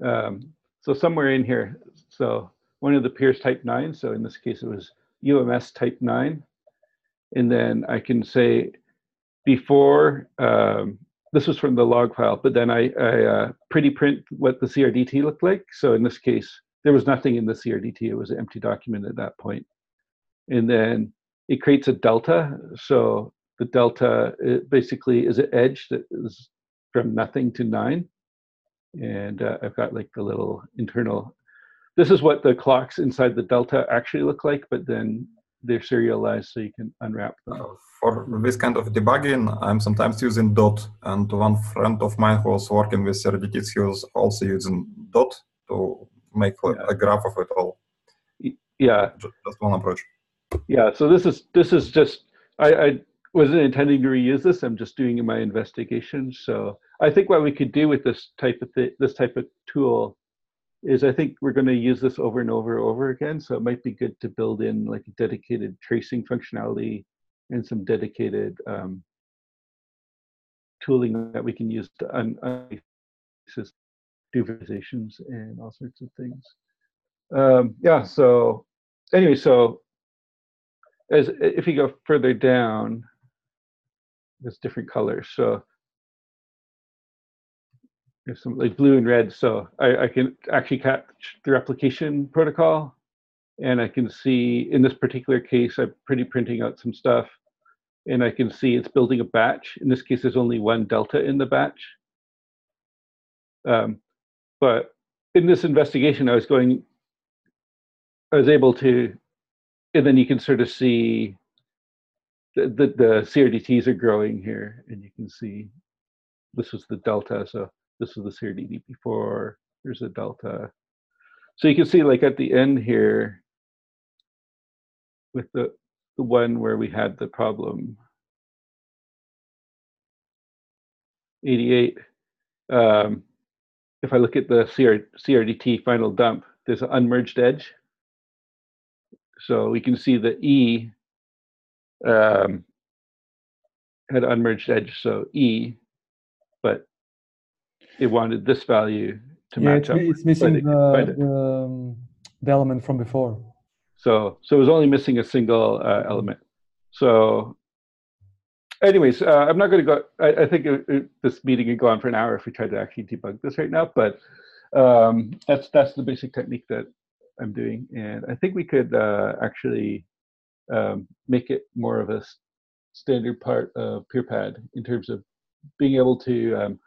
um, so somewhere in here. So one of the peers type nine. So in this case, it was UMS type nine. And then I can say before um, this was from the log file, but then I, I uh, pretty print what the CRDT looked like. So in this case, there was nothing in the CRDT. It was an empty document at that point. And then it creates a delta. So the delta basically is an edge that is from nothing to nine. And uh, I've got like the little internal, this is what the clocks inside the delta actually look like, but then they're serialized so you can unwrap them. Uh, for this kind of debugging, I'm sometimes using dot, and one friend of mine who was working with CRDTs, he was also using dot to make yeah. a graph of it all. Yeah, just, one approach. Yeah, so this is this is just I, I wasn't intending to reuse this. I'm just doing my investigation. So I think what we could do with this type of th- this type of tool is I think we're going to use this over and over and over again. So it might be good to build in like a dedicated tracing functionality and some dedicated um, tooling that we can use to un- un- do visualizations and all sorts of things. Um, yeah. So anyway, so as if you go further down, there's different colors. So there's some like blue and red. So I, I can actually catch the replication protocol and I can see in this particular case, I'm pretty printing out some stuff and I can see it's building a batch. In this case, there's only one delta in the batch. Um, but in this investigation, I was going, I was able to, and then you can sort of see the, the, the CRDTs are growing here and you can see this was the delta. So this is the CRDT before, there's a delta. So you can see like at the end here, with the, the one where we had the problem, 88, um, if I look at the CR, CRDT final dump, there's an unmerged edge. So we can see the E um, had unmerged edge, so E, but it wanted this value to yeah, match it's, up. it's missing the, the, um, the, element from before. So, so it was only missing a single uh, element. So, anyways, uh, I'm not going to go. I, I think it, it, this meeting could go on for an hour if we tried to actually debug this right now. But um, that's that's the basic technique that I'm doing, and I think we could uh, actually um, make it more of a standard part of PeerPad in terms of being able to um,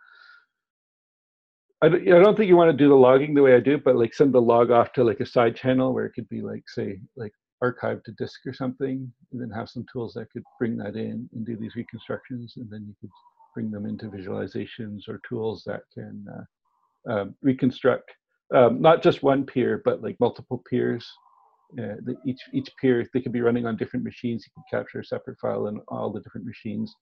I don't, I don't think you want to do the logging the way I do, but like send the log off to like a side channel where it could be like, say, like archive to disk or something, and then have some tools that could bring that in and do these reconstructions, and then you could bring them into visualizations or tools that can uh, um, reconstruct um, not just one peer, but like multiple peers. Uh, the, each each peer they could be running on different machines. You can capture a separate file in all the different machines,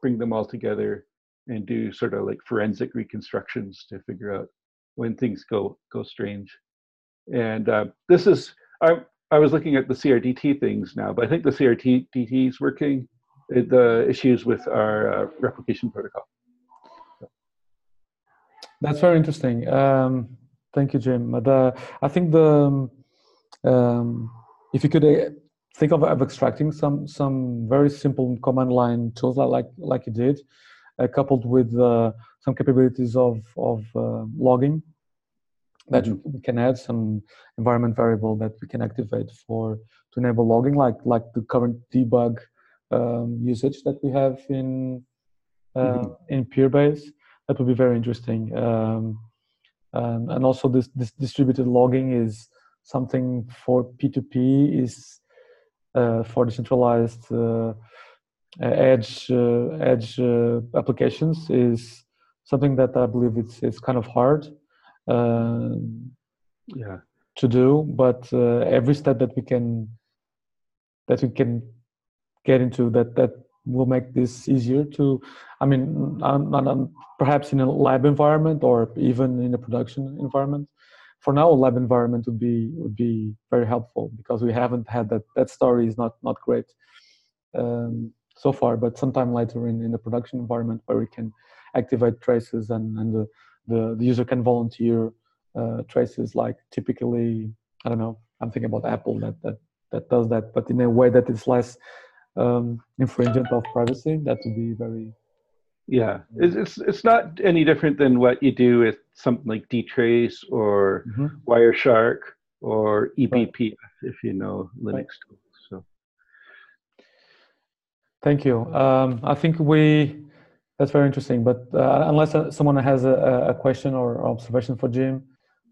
bring them all together, and do sort of like forensic reconstructions to figure out when things go go strange. And uh, this is I I was looking at the CRDT things now, but I think the CRDT is working. Uh, the issues with our uh, replication protocol. That's very interesting. Um, thank you, Jim. The, I think the um, if you could uh, think of, of extracting some some very simple command line tools like like you did, uh, coupled with uh, some capabilities of of uh, logging that mm-hmm. we can add some environment variable that we can activate for to enable logging, like like the current debug um, usage that we have in uh, mm-hmm. in Peerbase. That would be very interesting. Um, and, and also this, this distributed logging is something for P2P is uh, for decentralized uh, edge uh, edge uh, applications is something that I believe it's it's kind of hard yeah. to do but uh, every step that we can that we can get into that that will make this easier to i mean I'm, I'm perhaps in a lab environment or even in a production environment. For now a lab environment would be would be very helpful because we haven't had that that story is not not great. Um, so far but sometime later in in the production environment where we can activate traces and and the the, the user can volunteer uh, traces like typically i don't know i'm thinking about apple that that that does that but in a way that is less um, infringement of privacy that would be very yeah it's, it's it's not any different than what you do with something like dtrace or mm-hmm. wireshark or ebpf right. if you know linux right. tools thank you um, i think we that's very interesting but uh, unless uh, someone has a, a question or observation for jim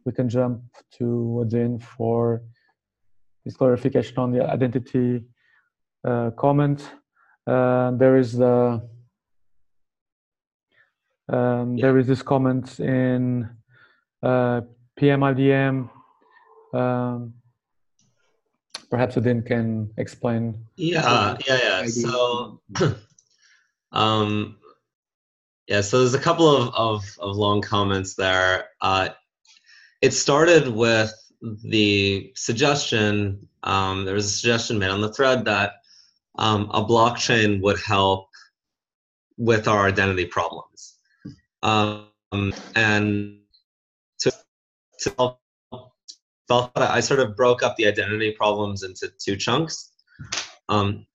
we can jump to Adin for his clarification on the identity uh, comment. Uh, there is the um, yeah. there is this comment in uh, PMIDM. Um, perhaps Adin can explain. Yeah, yeah, yeah. So, (clears throat) um, yeah. So there's a couple of of, of long comments there. Uh, it started with the suggestion. Um, there was a suggestion made on the thread that um, a blockchain would help with our identity problems. Um, and to, to help, I sort of broke up the identity problems into two chunks. Um,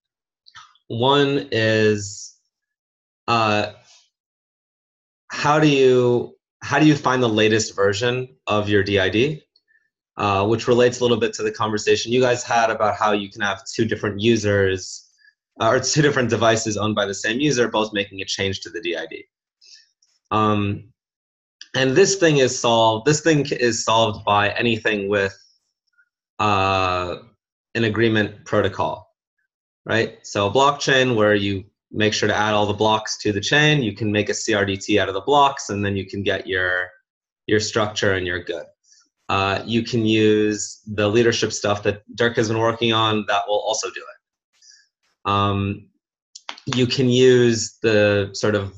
one is uh, how do you how do you find the latest version of your DID? Uh, which relates a little bit to the conversation you guys had about how you can have two different users uh, or two different devices owned by the same user, both making a change to the DID. Um, and this thing is solved. This thing is solved by anything with uh, an agreement protocol, right? So a blockchain where you make sure to add all the blocks to the chain. You can make a CRDT out of the blocks, and then you can get your your structure and you're good. Uh, you can use the leadership stuff that Dirk has been working on that will also do it. Um, you can use the sort of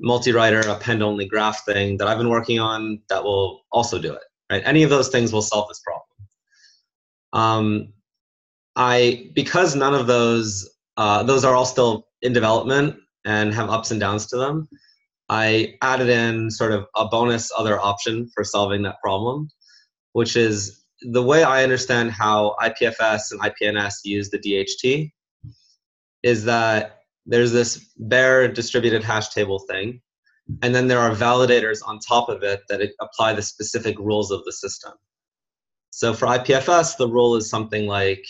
multi-writer append only graph thing that I've been working on that will also do it. Right? Any of those things will solve this problem. Um, I because none of those uh, those are all still in development and have ups and downs to them. I added in sort of a bonus other option for solving that problem, which is the way I understand how IPFS and IPNS use the DHT is that there's this bare distributed hash table thing, and then there are validators on top of it that apply the specific rules of the system. So for IPFS, the rule is something like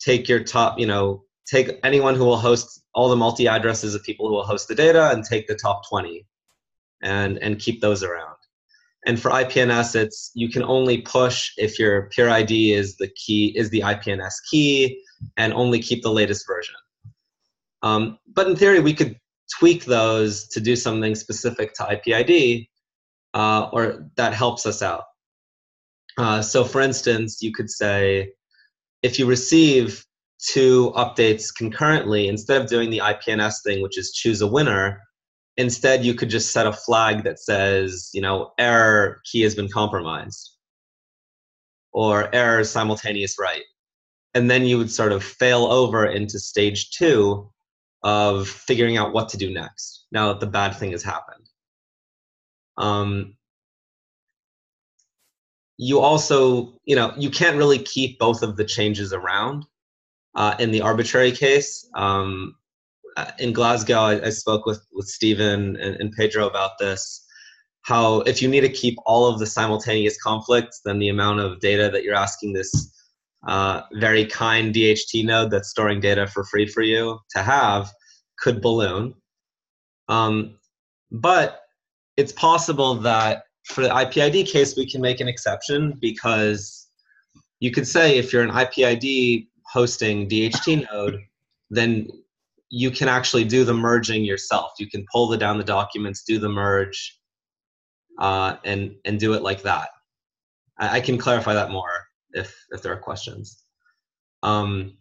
take your top, you know, take anyone who will host all the multi addresses of people who will host the data and take the top 20 and, and keep those around. And for IPNS, it's you can only push if your peer ID is the key is the IPNS key, and only keep the latest version. Um, but in theory, we could tweak those to do something specific to IPID, uh, or that helps us out. Uh, so, for instance, you could say if you receive two updates concurrently, instead of doing the IPNS thing, which is choose a winner, instead you could just set a flag that says, you know, error key has been compromised or error simultaneous write. And then you would sort of fail over into stage two of figuring out what to do next now that the bad thing has happened. Um, you also, you know, you can't really keep both of the changes around uh, in the arbitrary case. Um, uh, in Glasgow, I, I, spoke with, with Stephen and, and, Pedro about this. How if you need to keep all of the simultaneous conflicts, then the amount of data that you're asking this uh, very kind DHT node that's storing data for free for you to have could balloon. Um, but it's possible that for the IPID case, we can make an exception because you could say if you're an IPID hosting DHT node, then you can actually do the merging yourself. You can pull the down the documents, do the merge, uh, and and do it like that. I, I, can clarify that more if if there are questions. Um,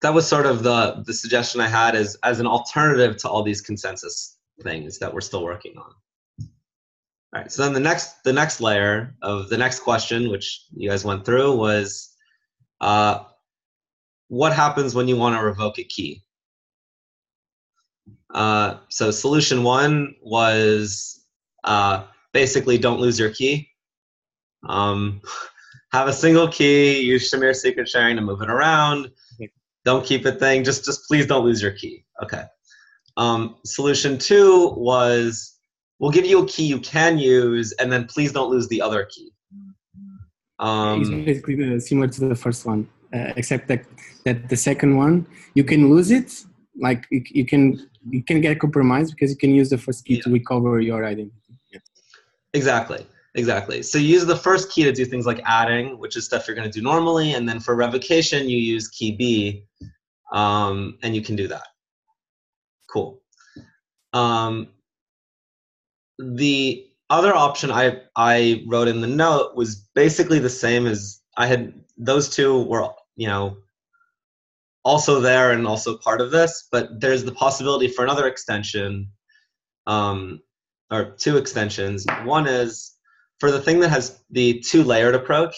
that was sort of the the suggestion I had as as an alternative to all these consensus things that we're still working on. All right, so then the next the next layer of the next question, which you guys went through, was uh, what happens when you want to revoke a key? Uh, so solution one was uh, basically don't lose your key. Um, have a single key, use Shamir secret sharing to move it around. Don't keep it thing, just just please don't lose your key. Okay. Um, solution two was we'll give you a key you can use, and then please don't lose the other key. Um, it's basically similar to the first one, uh, except that that the second one you can lose it. Like you, you can you can get compromised because you can use the first key yeah. to recover your identity. Yeah. Exactly. Exactly. So you use the first key to do things like adding, which is stuff you're going to do normally, and then for revocation you use key B, um, and you can do that. Cool. Um, the other option I I wrote in the note was basically the same as I had. Those two were you know also there and also part of this, but there's the possibility for another extension, um, or two extensions. One is for the thing that has the two layered approach.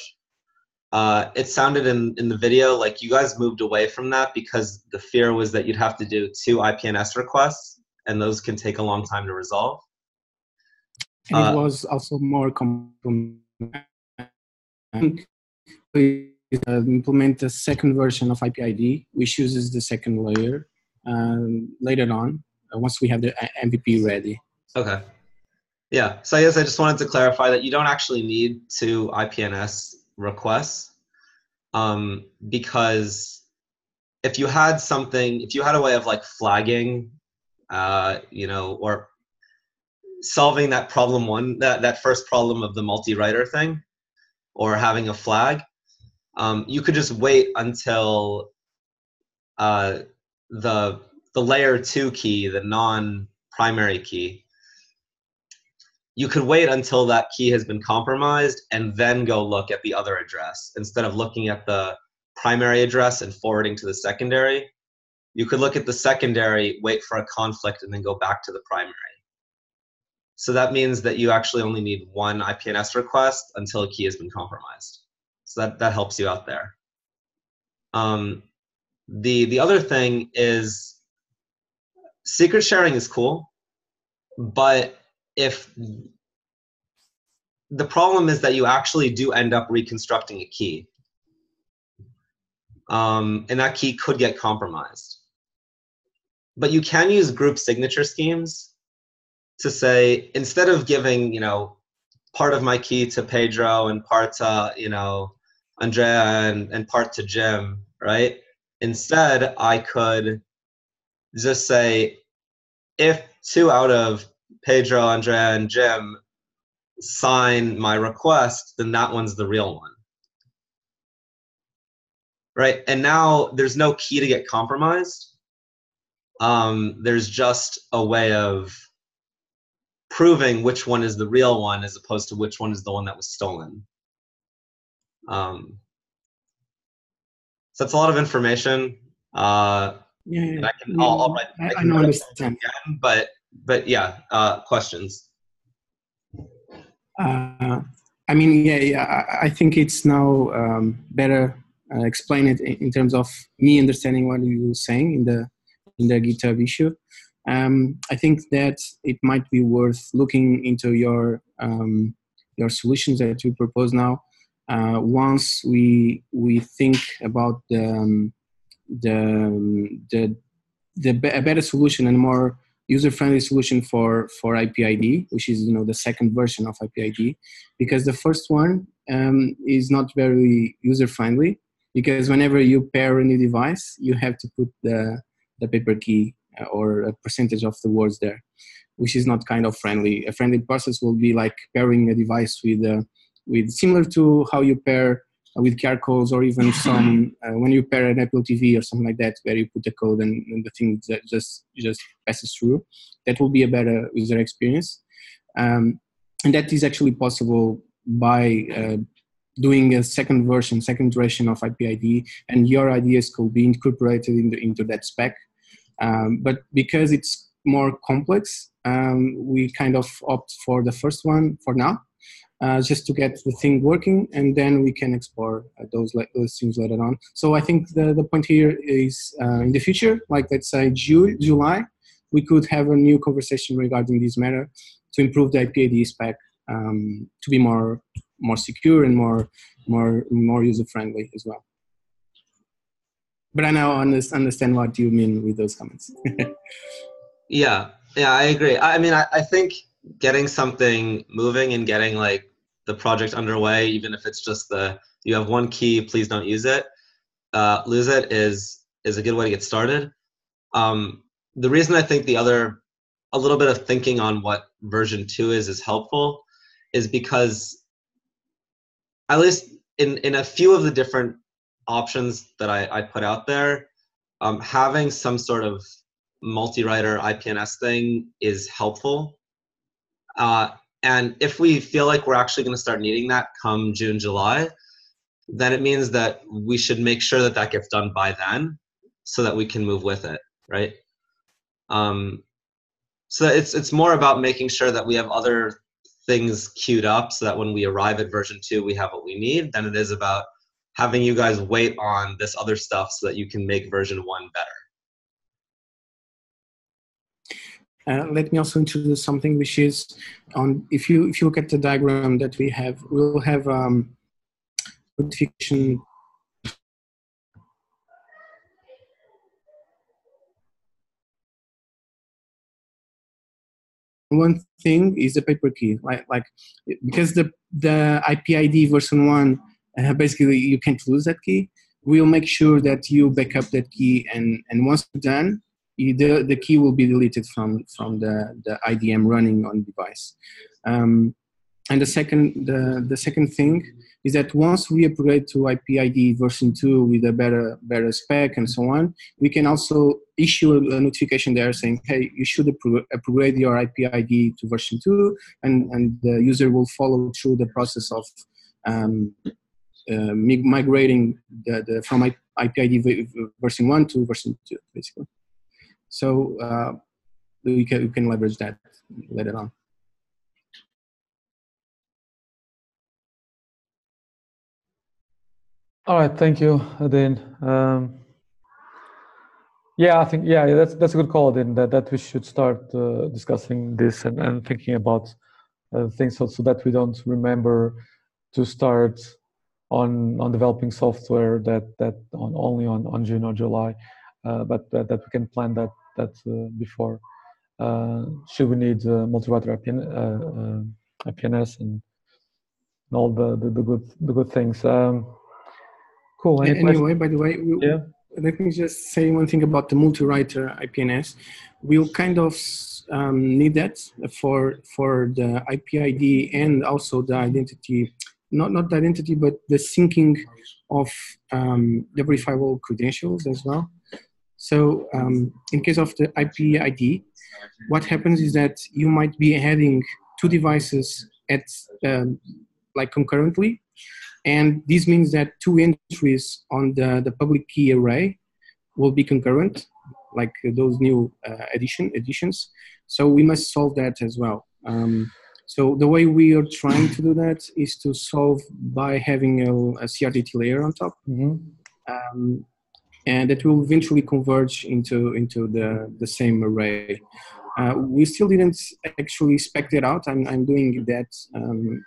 Uh, it sounded in, in the video like you guys moved away from that because the fear was that you'd have to do two IPNS requests, and those can take a long time to resolve and uh, it was also more complementary. We uh, implement a second version of IPID, which uses the second layer um, later on uh, once we have the MVP ready. Okay. Yeah. So I guess I just wanted to clarify that you don't actually need two IPNS requests um, because if you had something, if you had a way of like flagging, uh, you know, or solving that problem one that, that first problem of the multi-writer thing or having a flag um, you could just wait until uh, the the layer two key the non-primary key you could wait until that key has been compromised and then go look at the other address instead of looking at the primary address and forwarding to the secondary you could look at the secondary wait for a conflict and then go back to the primary so that means that you actually only need one IPNS request until a key has been compromised. So that, that helps you out there. Um, the, the other thing is secret sharing is cool, but if the problem is that you actually do end up reconstructing a key, um, and that key could get compromised. But you can use group signature schemes to say instead of giving you know part of my key to Pedro and part to you know Andrea and, and part to Jim, right? Instead, I could just say if two out of Pedro, Andrea, and Jim sign my request, then that one's the real one. Right? And now there's no key to get compromised. Um, there's just a way of proving which one is the real one as opposed to which one is the one that was stolen. Um, so that's a lot of information. Uh, yeah, yeah. and I can, I'll, I'll write, I, I can know, write it understand. again, but, but yeah, uh, questions. Uh, I mean, yeah, yeah. I, think it's now um, better uh, explain it in, terms of me understanding what you were saying in the in the GitHub issue. Um, I think that it might be worth looking into your um, your solutions that you propose now. Uh, once we we think about the um, the the, the be- a better solution and more user-friendly solution for for IPID, which is you know the second version of IPID, because the first one um, is not very user-friendly. Because whenever you pair a new device, you have to put the the paper key uh, or a percentage of the words there, which is not kind of friendly. A friendly process will be like pairing a device with uh, with similar to how you pair with QR codes or even (laughs) some uh, when you pair an Apple TV or something like that, where you put the code and, and the thing that just just passes through. That will be a better user experience, um, and that is actually possible by uh, doing a second version, second iteration of IPID, and your ideas could be incorporated into, into that spec. Um, but because it's more complex, um, we kind of opt for the first one for now, uh, just to get the thing working, and then we can explore uh, those those things later on. So I think the, the point here is uh, in the future, like let's say June, July, we could have a new conversation regarding this matter to improve the IPID spec um, to be more more secure and more more more user friendly as well. But I now understand what you mean with those comments. (laughs) Yeah, yeah, I agree. I mean, I, I think getting something moving and getting like the project underway, even if it's just the you have one key, please don't use it, uh, lose it is is a good way to get started. Um, the reason I think the other a little bit of thinking on what version two is is helpful is because at least in in a few of the different options that I, I put out there, um, having some sort of multi-writer IPNS thing is helpful. Uh, and if we feel like we're actually going to start needing that come June, July, then it means that we should make sure that that gets done by then so that we can move with it, right? Um, so it's, it's more about making sure that we have other things queued up so that when we arrive at version two, we have what we need than it is about having you guys wait on this other stuff so that you can make version one better. Uh, let me also introduce something which is on if you if you look at the diagram that we have we'll have um, notification. One thing is the paper key like like because the the IPID version one uh, basically you can't lose that key. We'll make sure that you back up that key and and once done the, the key will be deleted from from the, the IDM running on device. Um, and the second the, the second thing is that once we upgrade to IPID version 2 with a better better spec and so on, we can also issue a notification there saying, hey, you should upgrade your IPID to version 2, and, and the user will follow through the process of um, uh, migrating the, the, from IPID version 1 to version 2, basically. So uh, we can we can leverage that later on. All right, thank you, Adin. Um, yeah, I think yeah, that's that's a good call, Adin. That that we should start uh, discussing this and, and thinking about uh, things so, so that we don't remember to start on on developing software that that on only on on June or July but that, that we can plan that that uh, before. Uh, should we need multi-writer IPN, IPNS and, and all the, the, the good the good things. Um, cool. Any anyway, by the way, we, yeah. let me just say one thing about the multi-writer IPNS. We'll kind of um, need that for for the IPID and also the identity, not not the identity, but the syncing of um, the verifiable credentials as well. So um, in case of the IP ID, what happens is that you might be having two devices at um, like concurrently, and this means that two entries on the, the public key array will be concurrent, like those new uh, addition additions. So we must solve that as well. Um, so the way we are trying to do that is to solve by having a, a CRDT layer on top. Mm-hmm. Um, and that will eventually converge into into the the same array. Uh, we still didn't actually spec that out. I'm I'm doing that um,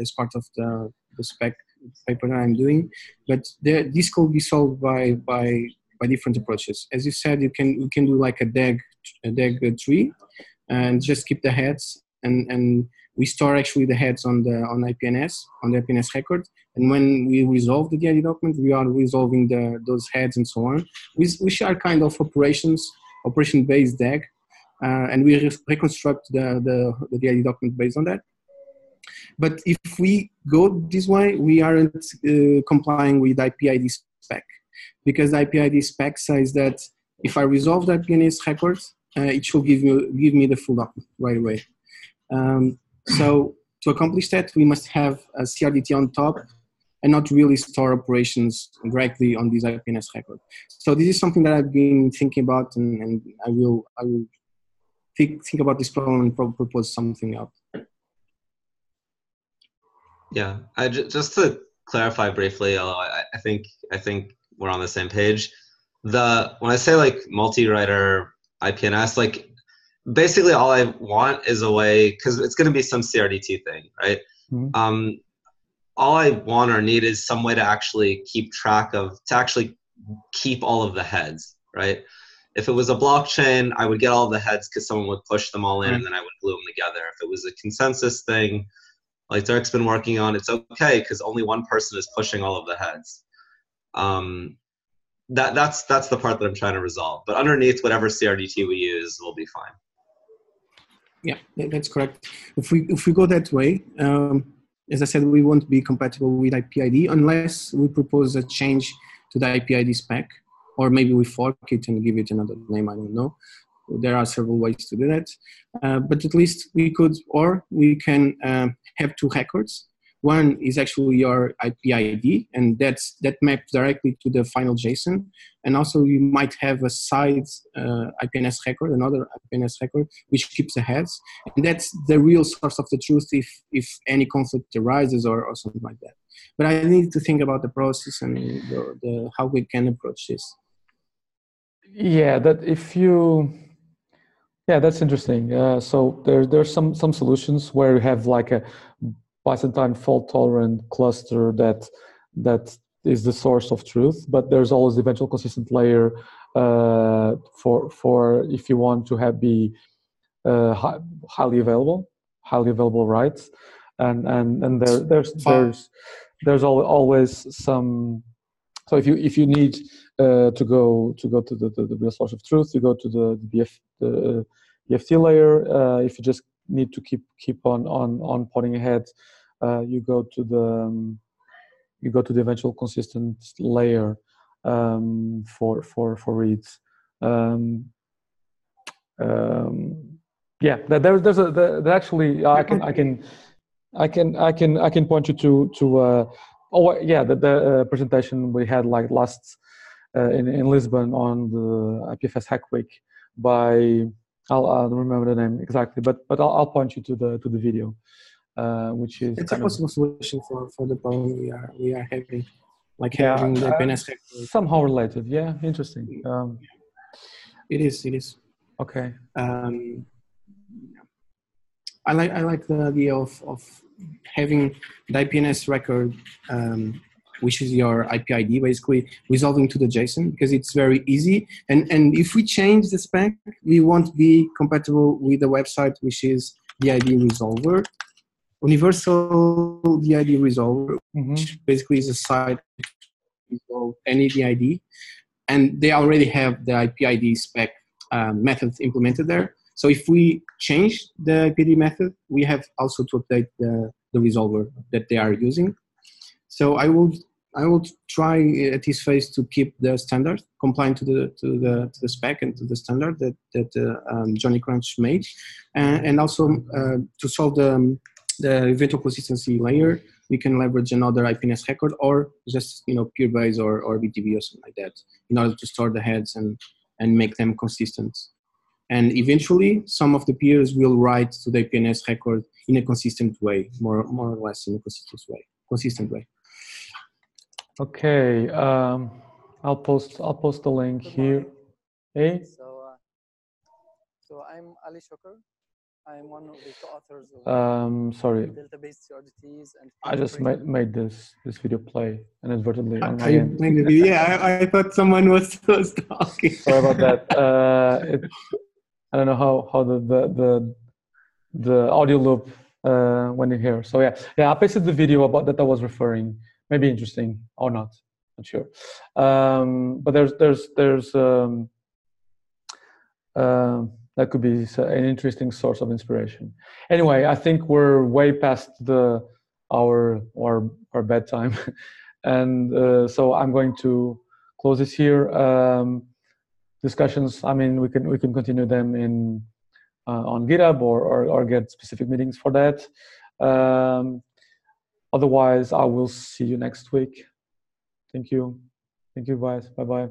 as part of the the spec paper that I'm doing, but there, this could be solved by by by different approaches. As you said, you can you can do like a DAG a DAG tree, and just keep the heads and and we store actually the heads on the on IPNS on the IPNS record. And when we resolve the DID document, we are resolving the those heads and so on. We share kind of operations operation based DAG, uh, and we re- reconstruct the, the the DID document based on that. But if we go this way, we aren't uh, complying with IPID spec because IPID spec says that if I resolve that IPNS record, uh, it should give me give me the full document right away. Um, so to accomplish that, we must have a CRDT on top and not really store operations directly on this IPNS record. So this is something that I've been thinking about, and, and I will I will think think about this problem and propose something out. Yeah, I j- just to clarify briefly, although I, I think I think we're on the same page. The when I say like multi-writer IPNS, like basically all I want is a way because it's going to be some CRDT thing, right? Mhm. Um, all I want or need is some way to actually keep track of to actually keep all of the heads, right? If it was a blockchain, I would get all the heads because someone would push them all in and then I would glue them together. If it was a consensus thing, like Derek's been working on, it's okay because only one person is pushing all of the heads. Um, that that's that's the part that I'm trying to resolve. But underneath, whatever CRDT we use will be fine. Yeah, that's correct. If we if we go that way, um, as I said, we won't be compatible with IPID unless we propose a change to the IPID spec, or maybe we fork it and give it another name. I don't know. There are several ways to do that, uh, but at least we could, or we can um, have two records. One is actually your IP ID, and that's that maps directly to the final JSON. And also, you might have a side uh, IPNS record, another IPNS record, which keeps the heads, and that's the real source of the truth if if any conflict arises or, or something like that. But I need to think about the process and the, the how we can approach this. Yeah, that if you, yeah, that's interesting. Uh, so there, there's some some solutions where you have like a Byzantine fault tolerant cluster that that is the source of truth, but there's always the eventual consistent layer uh, for for if you want to have be uh, hi, highly available, highly available rights, and and and there there's there's there's always some. So if you if you need uh, to go to go to the, the, the real source of truth, you go to the, the BF the BFT layer. Uh, if you just need to keep keep on on on pointing ahead, uh, you go to the um, you go to the eventual consistent layer um, for for for reads. Um, um, yeah, there, there- there's a there, actually I can I can I can I can I can point you to to uh, oh yeah the the uh, presentation we had like last uh, in in Lisbon on the IPFS Hack Week by I'll, I don't remember the name exactly, but but I'll, I'll point you to the to the video, uh, which is It's a kind of- possible solution for, for the problem we are we are having, like Yeah, having the uh, somehow related. Yeah, interesting. Um, It is. It is. okay. um, I like I like the idea of, of having the IPNS record, um, which is your IPID, basically resolving to the JSON because it's very easy. And and if we change the spec, we won't be compatible with the website, which is the ID resolver. Universal DID resolver, Mhm. which basically is a site resolve any DID. and they already have the IPID spec um, method implemented there. So if we change the IPID method, we have also to update the, the resolver that they are using. So I will I will try at this phase to keep the standard compliant to the to the to the spec and to the standard that that uh, um, Jonny Crunch made, and, and also uh, to solve the um, the eventual consistency layer, we can leverage another IPNS record or just you know peer-base or or BTB or something like that in order to store the heads and and make them consistent. And eventually, some of the peers will write to the IPNS record in a consistent way, more more or less in a consistent way. Consistent way. Okay, um, I'll post I'll post the link here. Hey. So, uh, so I'm Ali Shoker. I'm one of the co-authors of Um, sorry, delta-based CRDTs and I just made made this this video play inadvertently on my Are end. video? Yeah, I, I thought someone was, (laughs) was talking. Sorry about that. Uh, it, I don't know how how the the the, the audio loop uh, went in here. So yeah, yeah, I pasted the video about that I was referring. Maybe interesting or not, not sure. Um, but there's there's there's um, um that could be an interesting source of inspiration. Anyway, I think we're way past the our our our bedtime, (laughs) and uh, so I'm going to close this here. Um, discussions. I mean, we can we can continue them in uh, on GitHub or, or or get specific meetings for that. Um, otherwise, I will see you next week. Thank you. Thank you, guys. Bye bye.